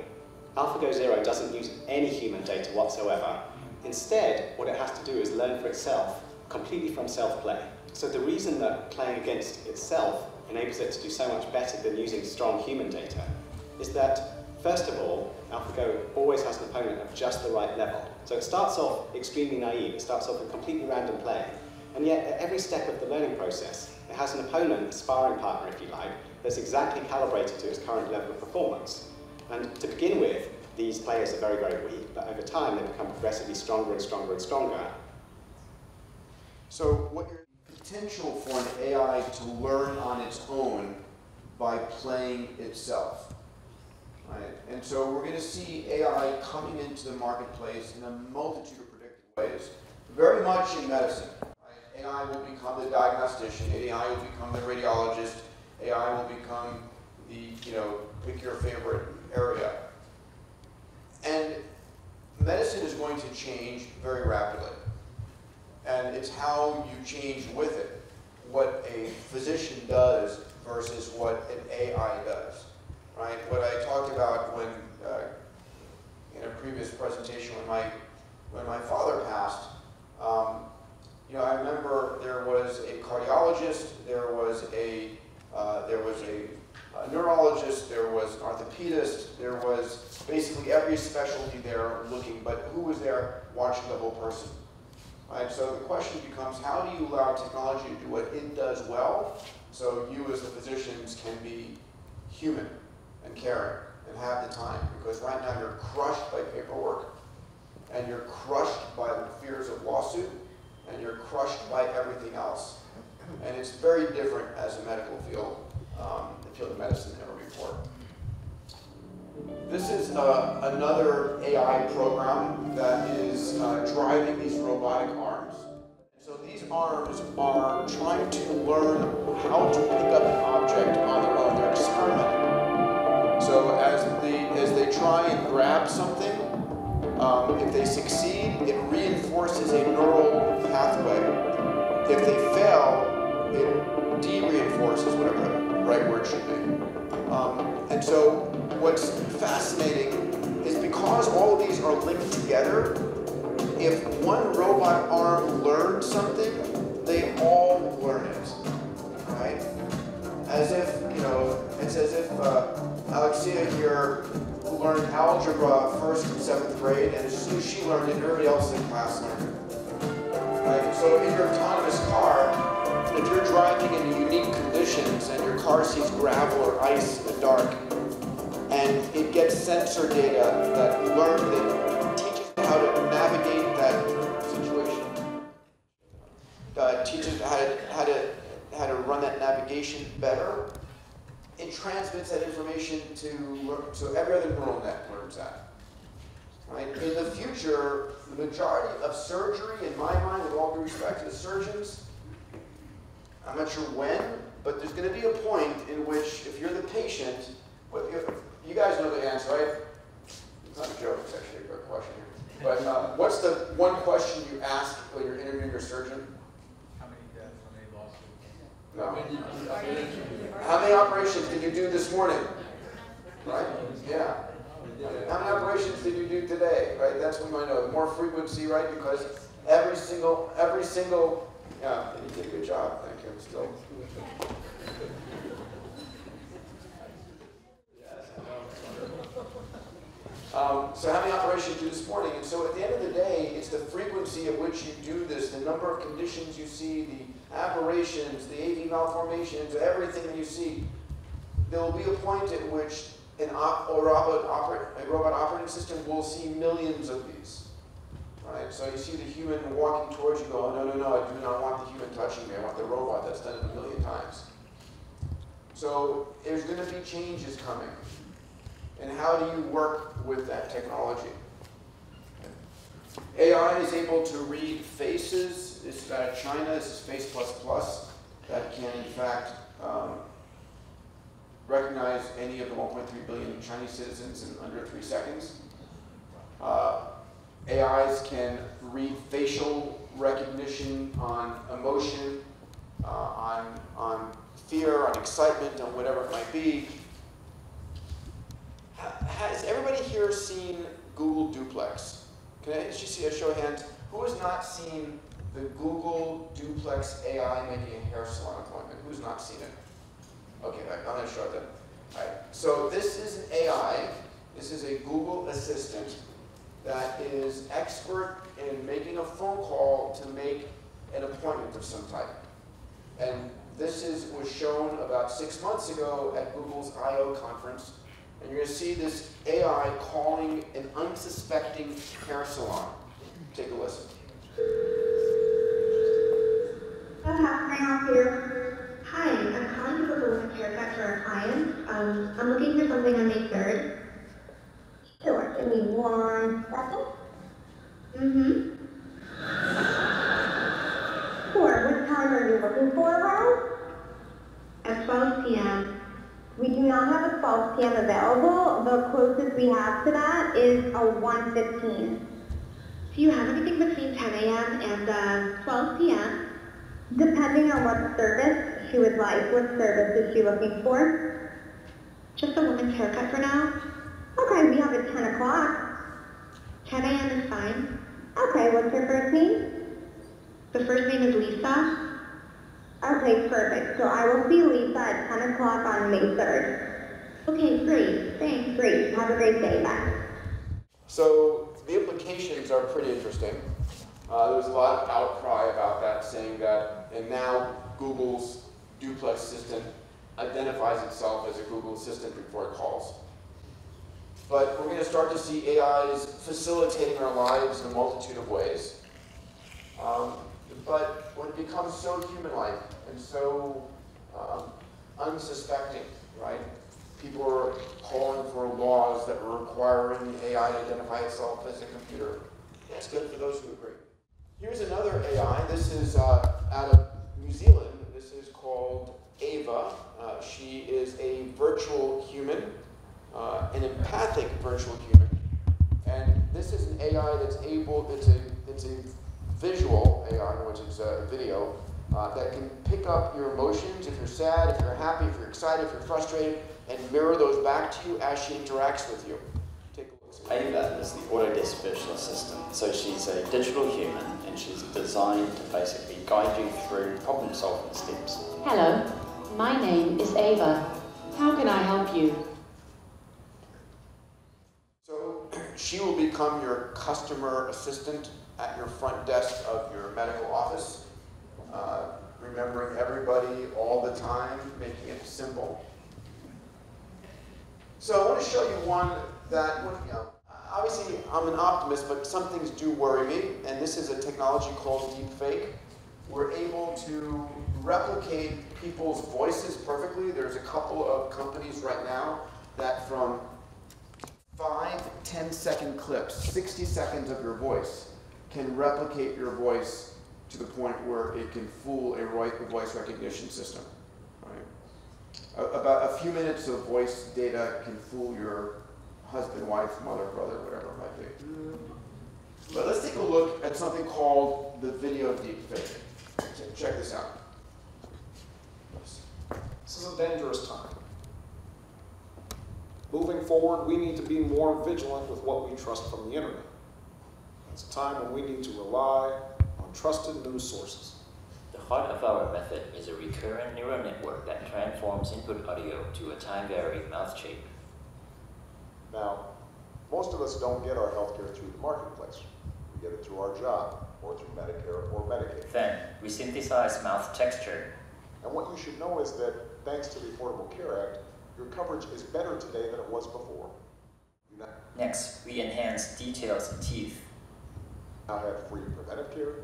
AlphaGo Zero doesn't use any human data whatsoever. Instead, what it has to do is learn for itself, completely from self-play. So the reason that playing against itself enables it to do so much better than using strong human data is that First of all, AlphaGo always has an opponent of just the right level. So it starts off extremely naive, it starts off with completely random play, and yet at every step of the learning process, it has an opponent, a sparring partner if you like, that's exactly calibrated to its current level of performance. And to begin with, these players are very, very weak, but over time they become progressively stronger and stronger and stronger. So what you're potential for an AI to learn on its own by playing itself. Right? And so we're going to see AI coming into the marketplace in a multitude of predictive ways, very much in medicine. AI will become the diagnostician, AI will become the radiologist, AI will become the, you know, pick your favorite area. And medicine is going to change very rapidly. And it's how you change with it, what a physician does versus what an AI does, right? What I talked about when, uh, in a previous presentation when my, when my father passed, um, you know, I remember there was a cardiologist, there was a, uh, there was a, a neurologist, there was an orthopedist, there was basically every specialty there looking, but who was there watching the whole person? Right? So the question becomes, how do you allow technology to do what it does well, so you as the physicians can be human and caring and have the time? Because right now you're crushed by paperwork, and you're crushed by the fears of lawsuit, and you're crushed by everything else. And it's very different as a medical field, um, the field of medicine ever before. This is uh, another AI program that is uh, driving these robotic arms. So these arms are trying to learn how to pick up an object on their own. They're experimenting. So as they, as they try and grab something, um, if they succeed, it reinforces a neural pathway. If they fail, it de-reinforces whatever the right word should be. Um, and so what's fascinating is because all of these are linked together, if one robot arm learns something, they all learn it, right? As if, you know, it's as if uh, Alexia here learned algebra first and seventh grade, and as soon as she learned it, everybody else in class learned it. So in your autonomous car, if you're driving in unique conditions and your car sees gravel or ice in the dark, and it gets sensor data that learns that teaches how to navigate that situation. Uh, teaches how to, how to how to run that navigation better. It transmits that information to so every other neural net learns that. Right? In the future, the majority of surgery, in my mind, with all due respect to the surgeons, I'm not sure when, but there's going to be a point in which, if you're the patient, you guys know the answer, right? It's not a joke, it's actually a good question. here. But uh, what's the one question you ask when you're interviewing your surgeon? How many deaths, how many lawsuits? No. How many operations did you do this morning? Right? Yeah. How many operations did you do today? Right? That's what we want to know. More frequency, right? Because every single, every single, yeah, you did a good job. Thank you. Still. Um, so how many operations you do this morning? And so at the end of the day, it's the frequency at which you do this, the number of conditions you see, the aberrations, the AV malformations, everything you see. There will be a point at which an op robot oper a robot operating system will see millions of these. Right? So you see the human walking towards you, go, no, no, no, I do not want the human touching me. I want the robot that's done it a million times. So there's going to be changes coming. And how do you work with that technology? AI is able to read faces. This is out of China. This is Face++. Plus that can, in fact, um, recognize any of the 1.3 billion Chinese citizens in under three seconds. Uh, AIs can read facial recognition on emotion, uh, on, on fear, on excitement, on whatever it might be has everybody here seen Google Duplex? Can I just see a show of hands? Who has not seen the Google Duplex AI making a hair salon appointment? Who's not seen it? Okay, I'm going to show it. All right. So this is an AI. This is a Google Assistant that is expert in making a phone call to make an appointment of some type. And this is was shown about six months ago at Google's I.O. conference and you're going to see this AI calling an unsuspecting hair salon. Take a listen. How can I help you? Hi, I'm calling to book a women's haircut for a client. Um, I'm looking for something on May 3rd. Sure, give me one second. Mm-hmm. Sure, what time are you looking for around? At 12 p.m. We do not have a 12 p.m. available. The closest we have to that is a 1.15. Do you have anything between 10 a.m. and uh, 12 p.m.? Depending on what service she would like, what service is she looking for? Just a woman's haircut for now. Okay, we have it 10 o'clock. 10 a.m. is fine. Okay, what's her first name? The first name is Lisa. Okay, perfect. So I will see Lisa at 10 o'clock on May 3rd. Okay, great. Thanks, great. Have a great day. Bye. So the implications are pretty interesting. Uh, there was a lot of outcry about that, saying that, and now Google's duplex system identifies itself as a Google Assistant before it calls. But we're going to start to see AIs facilitating our lives in a multitude of ways. Um, but when it becomes so human-like and so um, unsuspecting, right? People are calling for laws that are requiring AI to identify itself as a computer. That's good for those who agree. Here's another AI. This is uh, out of New Zealand. This is called Ava. Uh, she is a virtual human, uh, an empathic virtual human. And this is an AI that's able, it's a, it's a visual AI, which is a video, uh, that can pick up your emotions, if you're sad, if you're happy, if you're excited, if you're frustrated, and mirror those back to you as she interacts with you. Take a look. Ava is the Autodesk virtual assistant. So she's a digital human and she's designed to basically guide you through problem solving steps. Hello, my name is Ava. How can I help you? So she will become your customer assistant at your front desk of your medical office, uh, remembering everybody all the time, making it simple. So I want to show you one that, you know, obviously I'm an optimist, but some things do worry me, and this is a technology called deepfake. We're able to replicate people's voices perfectly. There's a couple of companies right now that from five, 10 second clips, 60 seconds of your voice, can replicate your voice to the point where it can fool a voice recognition system. Right? About a few minutes of voice data can fool your husband, wife, mother, brother, whatever it might be. Mm-hmm. But let's take a look at something called the video deepfake. Check this out. This is a dangerous time. Moving forward, we need to be more vigilant with what we trust from the internet. It's a time when we need to rely on trusted news sources. The heart of our method is a recurrent neural network that transforms input audio to a time-varying mouth shape. Now, most of us don't get our healthcare through the marketplace. We get it through our job, or through Medicare or Medicaid. Then, we synthesize mouth texture. And what you should know is that, thanks to the Affordable Care Act, your coverage is better today than it was before. Next, we enhance details in teeth. Now have free preventive care.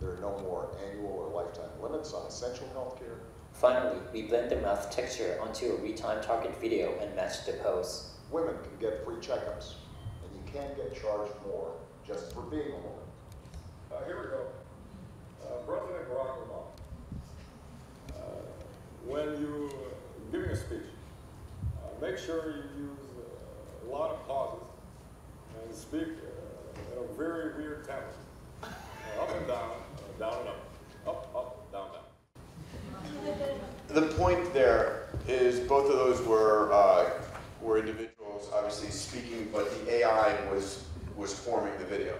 There are no more annual or lifetime limits on essential health care. Finally, we blend the mouth texture onto a real-time target video and match the pose. Women can get free checkups, and you can get charged more just for being a woman. Uh, here we go. Uh, President Barack Obama, uh, when you uh, giving a speech, uh, make sure you use uh, a lot of pauses and speak uh, in a very weird tempo. Up and down, uh, down and up, up, up, down, down. The point there is both of those were uh, were individuals obviously speaking, but the AI was was forming the video.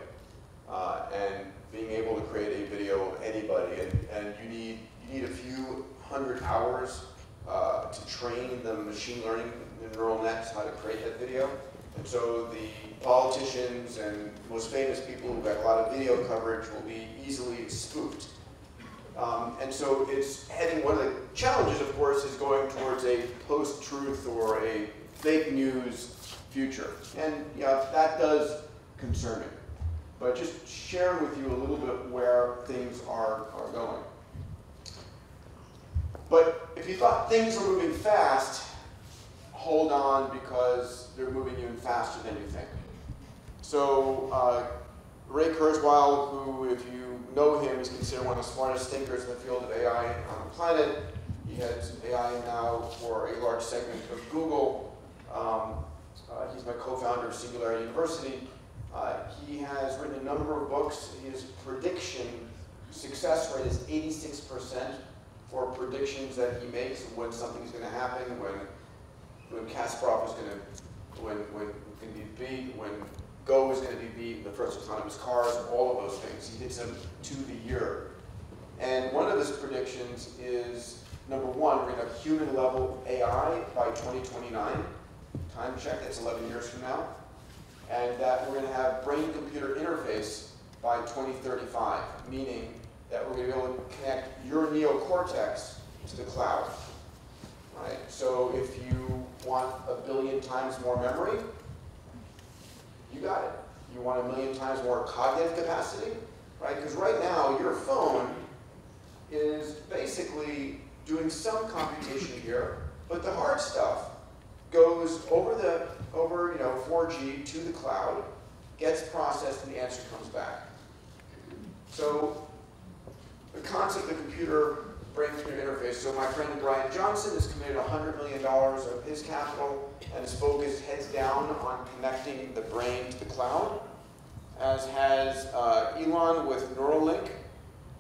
Uh, and being able to create a video of anybody, and, and you need you need a few hundred hours uh, to train the machine learning neural nets how to create that video. And so the politicians and most famous people who got a lot of video coverage will be easily spoofed. Um, and so it's heading, one of the challenges, of course, is going towards a post-truth or a fake news future. And yeah, that does concern me. But just share with you a little bit where things are, are going. but if you thought things were moving fast, hold on because they're moving even faster than you think. So uh, Ray Kurzweil, who if you know him, is considered one of the smartest thinkers in the field of AI on the planet. He heads AI now for a large segment of Google. Um, uh, he's my co-founder of Singularity University. Uh, he has written a number of books. His prediction success rate is 86% for predictions that he makes of when something's going to happen, when when Kasparov is going to, when when be beat, when Go is going to be beat, the first autonomous cars, all of those things. He hits them to the year. And one of his predictions is number one, we're going to have human level AI by 2029. Time check, that's 11 years from now. And that we're going to have brain computer interface by 2035, meaning that we're going to be able to connect your neocortex to the cloud. Right? So if you want a billion times more memory, you got it. You want a million times more cognitive capacity, right? Because right now, your phone is basically doing some computation here, but the hard stuff goes over the over you know 4G to the cloud, gets processed, and the answer comes back. So the concept of the computer brain computer interface. So my friend Bryan Johnson has committed $100 million of his capital and is focused heads down on connecting the brain to the cloud, as has uh, Elon with Neuralink.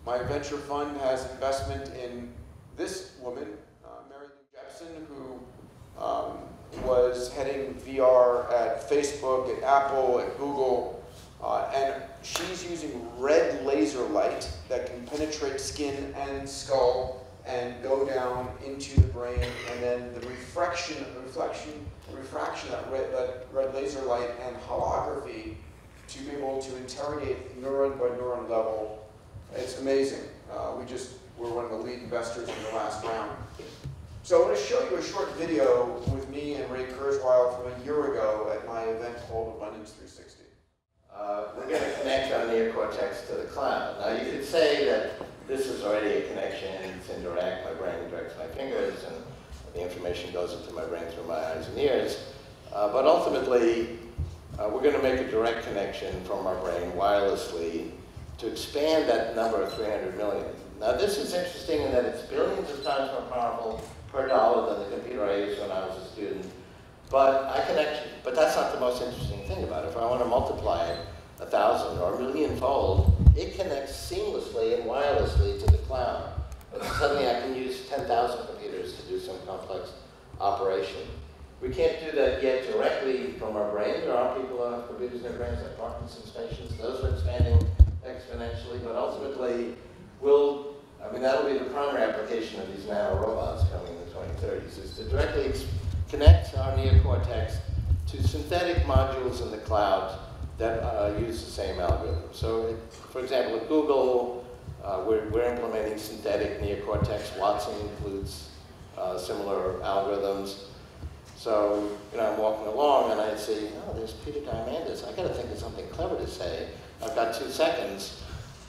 My venture fund has investment in this woman, uh, Mary Lou Jepsen, who um, was heading VR at Facebook, at Apple, at Google, uh, and she's using red laser light that can penetrate skin and skull and go down into the brain, and then the refraction, the reflection, refraction of red, that red laser light and holography to be able to interrogate neuron by neuron level. It's amazing. Uh, we just were one of the lead investors in the last round. So I'm going to show you a short video with me and Ray Kurzweil from a year ago at my event called Abundance 360. Uh, we're going to connect our neocortex to the cloud. Now you could say that this is already a connection, it's indirect, my brain directs my fingers, and the information goes into my brain through my eyes and ears. Uh, but ultimately, uh, we're going to make a direct connection from our brain wirelessly to expand that number of 300 million. Now this is interesting in that it's billions of times more powerful per dollar than the computer I used when I was a student. But I connect, but that's not the most interesting thing about it. If I want to multiply it a thousand or a million fold, it connects seamlessly and wirelessly to the cloud. Suddenly I can use 10,000 computers to do some complex operation. We can't do that yet directly from our brain. There are people who have computers in their brains like Parkinson's patients. Those are expanding exponentially, but ultimately we'll, I mean, that'll be the primary application of these nano robots coming 2030s, is to directly connect our neocortex to synthetic modules in the cloud that uh, use the same algorithm. So, it, for example, at Google, uh, we're, we're, implementing synthetic neocortex. Watson includes uh, similar algorithms. So, you know, I'm walking along and I see, oh, there's Peter Diamandis. I got to think of something clever to say. I've got two seconds.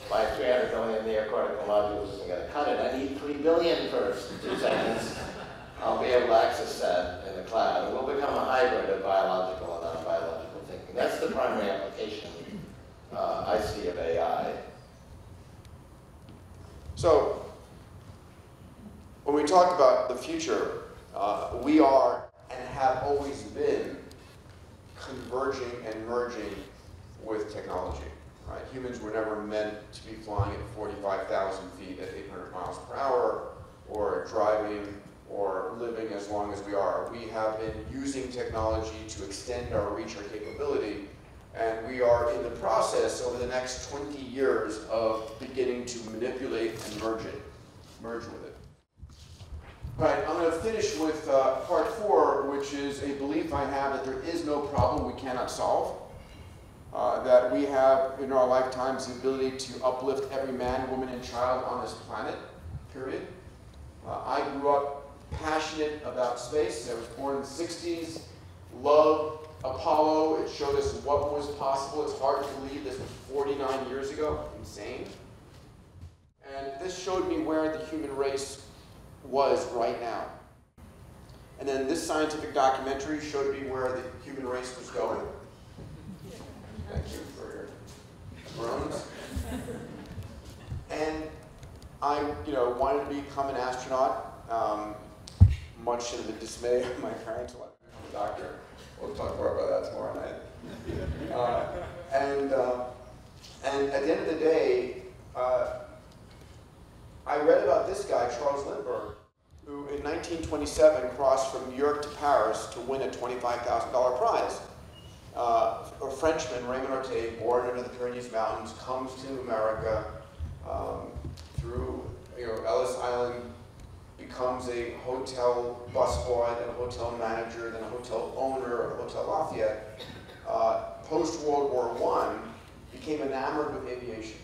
My 300 million neocortical modules isn't going to cut it. I need 3 billion first, two seconds. I'll be able to access that in the cloud. And we'll become a hybrid of biological and non-biological thinking. That's the primary application uh, I see of AI. So, when we talk about the future, uh, we are and have always been converging and merging with technology. Right? Humans were never meant to be flying at 45,000 feet at 800 miles per hour or driving or living as long as we are. We have been using technology to extend our reach, our capability, and we are in the process over the next 20 years of beginning to manipulate and merge it, merge with it. All right, I'm going to finish with uh, part four, which is a belief I have that there is no problem we cannot solve. Uh, that we have in our lifetimes the ability to uplift every man, woman, and child on this planet, period. Uh, I grew up passionate about space. I was born in the 60s, loved Apollo. It showed us what was possible. It's hard to believe this was 49 years ago. Insane. And this showed me where the human race was right now. And then this scientific documentary showed me where the human race was going. Thank you for your groans. And I, you know, wanted to become an astronaut, um, much to the dismay of my parents. I wanted to become a doctor. We'll talk more about that tomorrow night. Uh, and, uh, and at the end of the day, uh, I read about this guy, Charles Lindbergh, who in 1927 crossed from New York to Paris to win a $25,000 prize. Uh, a Frenchman, Raymond Orteig, born under the Pyrenees Mountains, comes to America um, through you know, Ellis Island, becomes a hotel busboy, then a hotel manager, then a hotel owner of Hotel Lafayette. Uh, Post-World War I, became enamored with aviation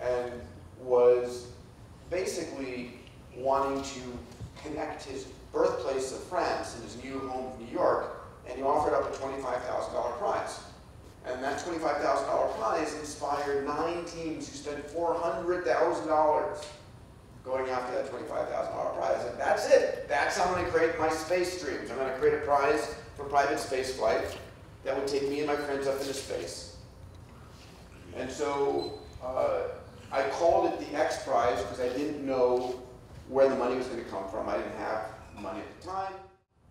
and was basically wanting to connect his birthplace of France and his new home of New York, and he offered up a $25,000 prize. And that $25,000 prize inspired nine teams who spent $400,000 going after that $25,000 prize. And that's it. That's how I'm going to create my space dreams. I'm going to create a prize for private space flight that would take me and my friends up into space. And so uh, I called it the X Prize because I didn't know where the money was going to come from. I didn't have money at the time.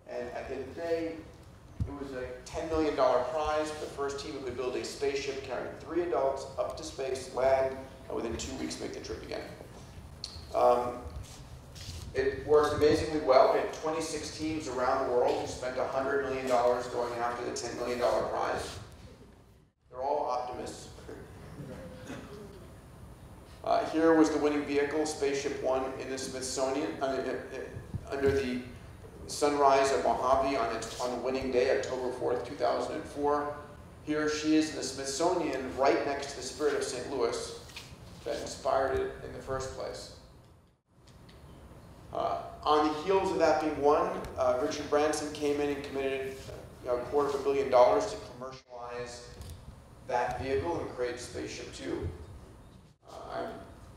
And at the end of the day, it was a $10 million prize. For the first team would build a spaceship carrying three adults up to space, land, and within two weeks make the trip again. Um, it worked amazingly well. We had 26 teams around the world who spent $100 million going after the $10 million prize. They're all optimists. Uh, here was the winning vehicle, Spaceship One, in the Smithsonian, uh, uh, under the sunrise at Mojave on, its, on the winning day, October 4th, 2004. Here she is in the Smithsonian, right next to the Spirit of St. Louis that inspired it in the first place. Uh, on the heels of that being won, uh, Richard Branson came in and committed uh, a quarter of a billion dollars to commercialize that vehicle and create Spaceship Two. Uh, I'm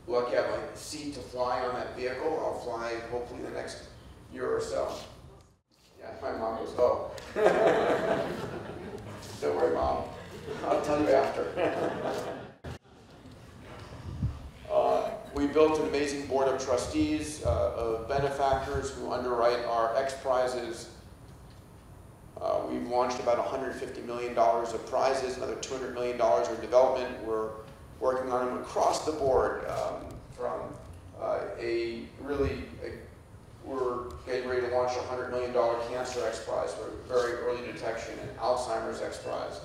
lucky I have a seat to fly on that vehicle. I'll fly hopefully the next year or so. Yeah, my mom goes, oh. Don't worry, mom. I'll tell you after. uh, we built an amazing board of trustees, uh, of benefactors who underwrite our X prizes. Uh, we've launched about $150 million of prizes, another $200 million of development. We're working on them across the board um, from uh, a really, a, we're getting ready to launch a $100 million Cancer X Prize for very early detection and Alzheimer's X Prize.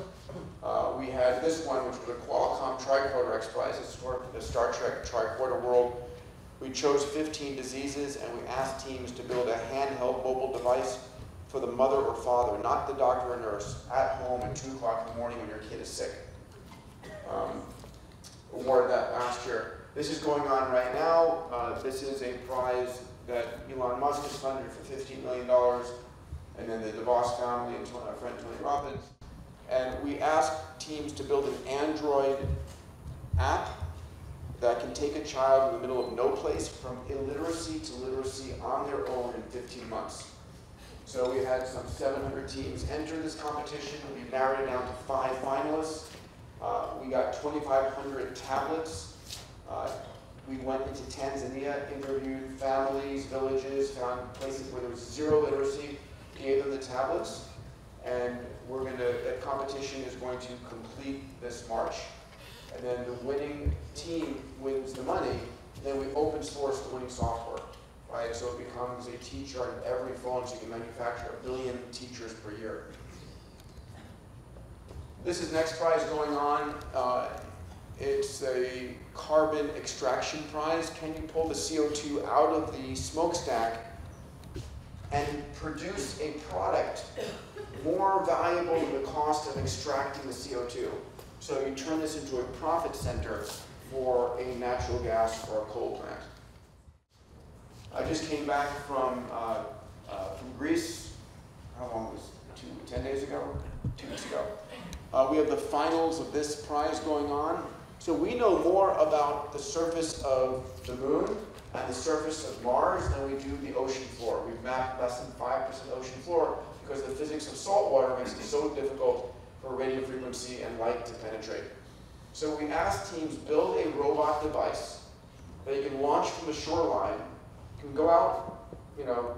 Uh, we had this one, which was a Qualcomm Tricorder X Prize. The Star Trek tricorder world. We chose 15 diseases and we asked teams to build a handheld mobile device for the mother or father, not the doctor or nurse, at home at 2 o'clock in the morning when your kid is sick. Um, awarded that last year. This is going on right now. Uh, this is a prize that Elon Musk has funded for $15 million, and then the DeVos family and our friend Tony Robbins. And we ask teams to build an Android app that can take a child in the middle of no place from illiteracy to literacy on their own in 15 months. So we had some 700 teams enter this competition. We narrowed it down to five finalists. Uh, we got 2,500 tablets. Uh, we went into Tanzania, interviewed families, villages, found places where there was zero literacy, gave them the tablets, and we're going to, that competition is going to complete this March. And then the winning team wins the money, then we open source the winning software, right? So it becomes a teacher on every phone, so you can manufacture a billion teachers per year. This is next prize going on. Uh, it's a carbon extraction prize. Can you pull the CO2 out of the smokestack and produce a product more valuable than the cost of extracting the CO2? So you turn this into a profit center for a natural gas or a coal plant. I just came back from, uh, uh, from Greece. How long was it? Two, 10 days ago? Two weeks ago. Uh, we have the finals of this prize going on. So we know more about the surface of the moon and the surface of Mars than we do the ocean floor. We've mapped less than 5% ocean floor because the physics of salt water makes it so difficult for radio frequency and light to penetrate. So we asked teams build a robot device that you can launch from the shoreline, can go out, you know,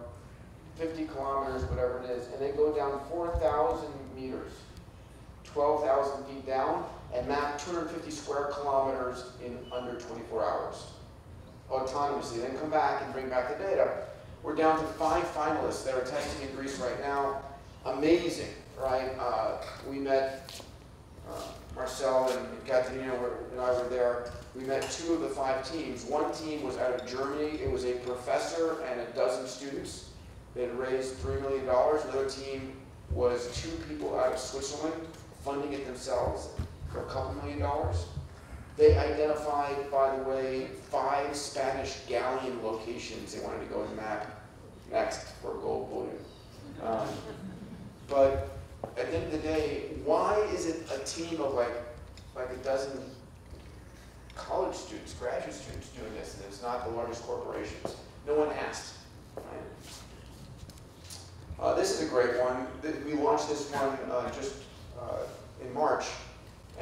50 kilometers, whatever it is, and then go down 4,000 meters, 12,000 feet down, and map 250 square kilometers in under 24 hours autonomously, then come back and bring back the data. We're down to five finalists that are testing in Greece right now. Amazing, right? Uh, we met uh, Marcel and, and and I were there. We met two of the five teams. One team was out of Germany. It was a professor and a dozen students. They had raised $3 million. Another team was two people out of Switzerland funding it themselves for a couple million dollars. They identified, by the way, five Spanish galleon locations they wanted to go and map next for gold bullion. Um, but at the end of the day, why is it a team of like, like a dozen college students, graduate students doing this, and it's not the largest corporations? No one asked. Right? Uh, this is a great one. We launched this one uh, just uh, in March.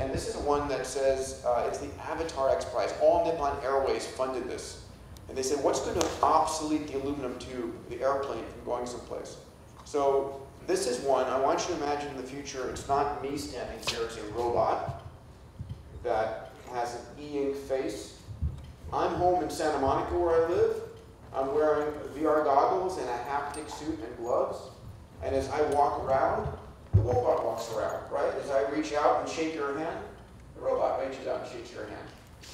And this is one that says, uh, it's the Avatar X Prize. All Nippon Airways funded this. And they said, what's going to obsolete the aluminum tube, the airplane, from going someplace? So this is one, I want you to imagine in the future, it's not me standing here, it's a robot that has an e-ink face. I'm home in Santa Monica where I live. I'm wearing VR goggles and a haptic suit and gloves. And as I walk around, the robot walks around, right? As I reach out and shake your hand, the robot reaches out and shakes your hand.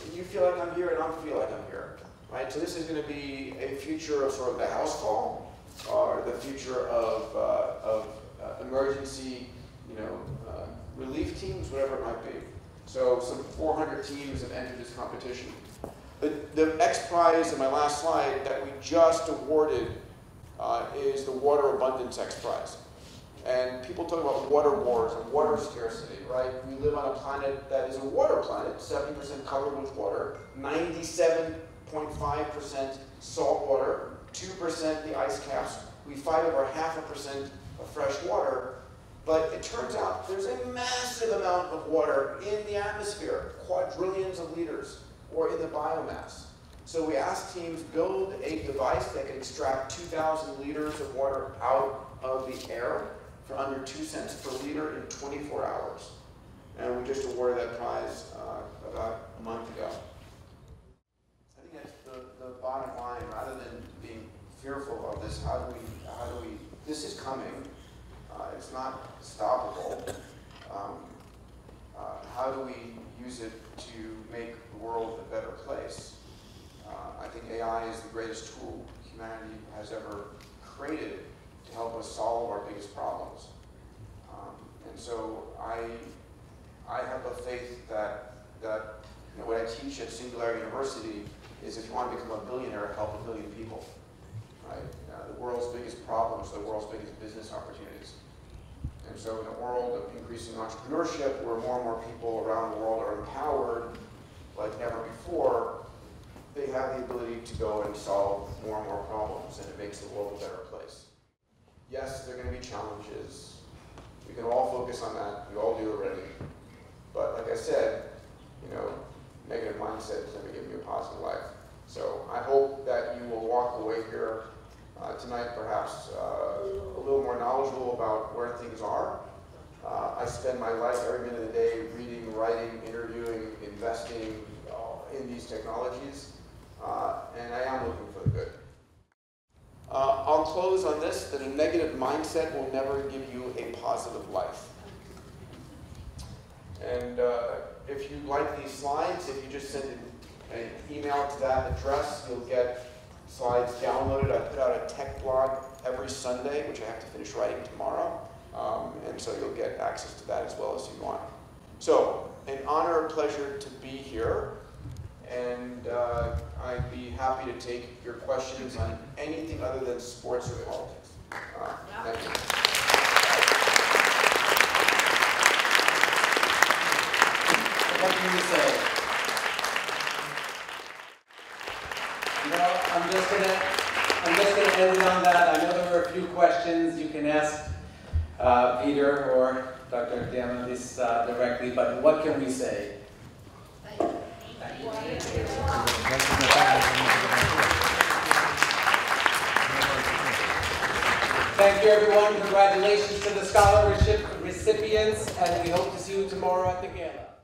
And you feel like I'm here and I feel like I'm here, right? So this is going to be a future of sort of the house call, or the future of, uh, of uh, emergency, you know, uh, relief teams, whatever it might be. So some 400 teams have entered this competition. The, the X Prize in my last slide that we just awarded uh, is the Water Abundance X Prize. And people talk about water wars and water scarcity, right? We live on a planet that is a water planet, 70% covered with water, 97.5% salt water, 2% the ice caps. We fight over half a percent of fresh water. But it turns out there's a massive amount of water in the atmosphere, quadrillions of liters, or in the biomass. So we asked teams build a device that can extract 2,000 liters of water out of the air for under two cents per liter in 24 hours. And we just awarded that prize uh, about a month ago. I think that's the, the bottom line. Rather than being fearful of this, how do we, how do we, this is coming. Uh, it's not stoppable. Um, uh, how do we use it to make the world a better place? Uh, I think AI is the greatest tool humanity has ever created to help us solve our biggest problems. Um, and so I, I have a faith that, that you know, what I teach at Singularity University is if you want to become a billionaire, help a billion people. Right? Uh, the world's biggest problems, the world's biggest business opportunities. And so in a world entrepreneurship, where more and more people around the world are empowered like never before, they have the ability to go and solve more and more problems, and it makes the world a better place. Yes, there are going to be challenges. We can all focus on that. We all do already. But like I said, you know, negative mindset is never give you a positive life. So I hope that you will walk away here uh, tonight perhaps uh, a little more knowledgeable about where things are. Uh, I spend my life every minute of the day reading, writing, interviewing, investing uh, in these technologies, uh, and I am looking for the good. Uh, I'll close on this, that a negative mindset will never give you a positive life. And if you like these slides, if you just send an email to that address, you'll get slides downloaded. I put out a tech blog every Sunday, which I have to finish writing tomorrow. Um, and so you'll get access to that as well as you want. So, an honor and pleasure to be here. And uh, I'd be happy to take your questions on anything other than sports or politics. Uh, thank you. You say? You know, end on that. I know there were a few questions you can ask uh, Peter or Dr. Diamandis uh, directly, but what can we say? Thank you, everyone. Congratulations to the scholarship recipients, and we hope to see you tomorrow at the gala.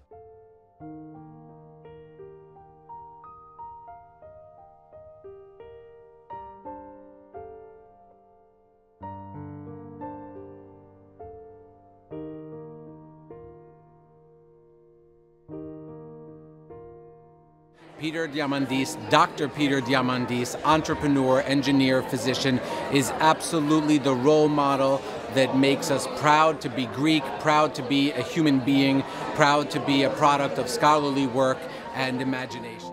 Peter Diamandis, Dr. Peter Diamandis, entrepreneur, engineer, physician, is absolutely the role model that makes us proud to be Greek, proud to be a human being, proud to be a product of scholarly work and imagination.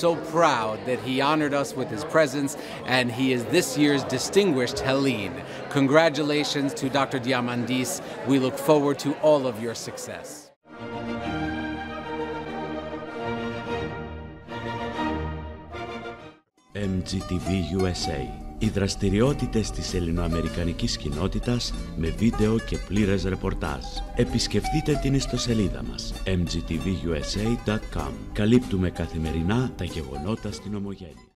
So proud that he honored us with his presence, and he is this year's distinguished Hellene. Congratulations to Dr. Diamandis. We look forward to all of your success. MGTV USA. Οι δραστηριότητες της ελληνοαμερικανικής κοινότητας με βίντεο και πλήρες ρεπορτάζ. Επισκεφτείτε την ιστοσελίδα μας mgtvusa.com. Καλύπτουμε καθημερινά τα γεγονότα στην Ομογένεια.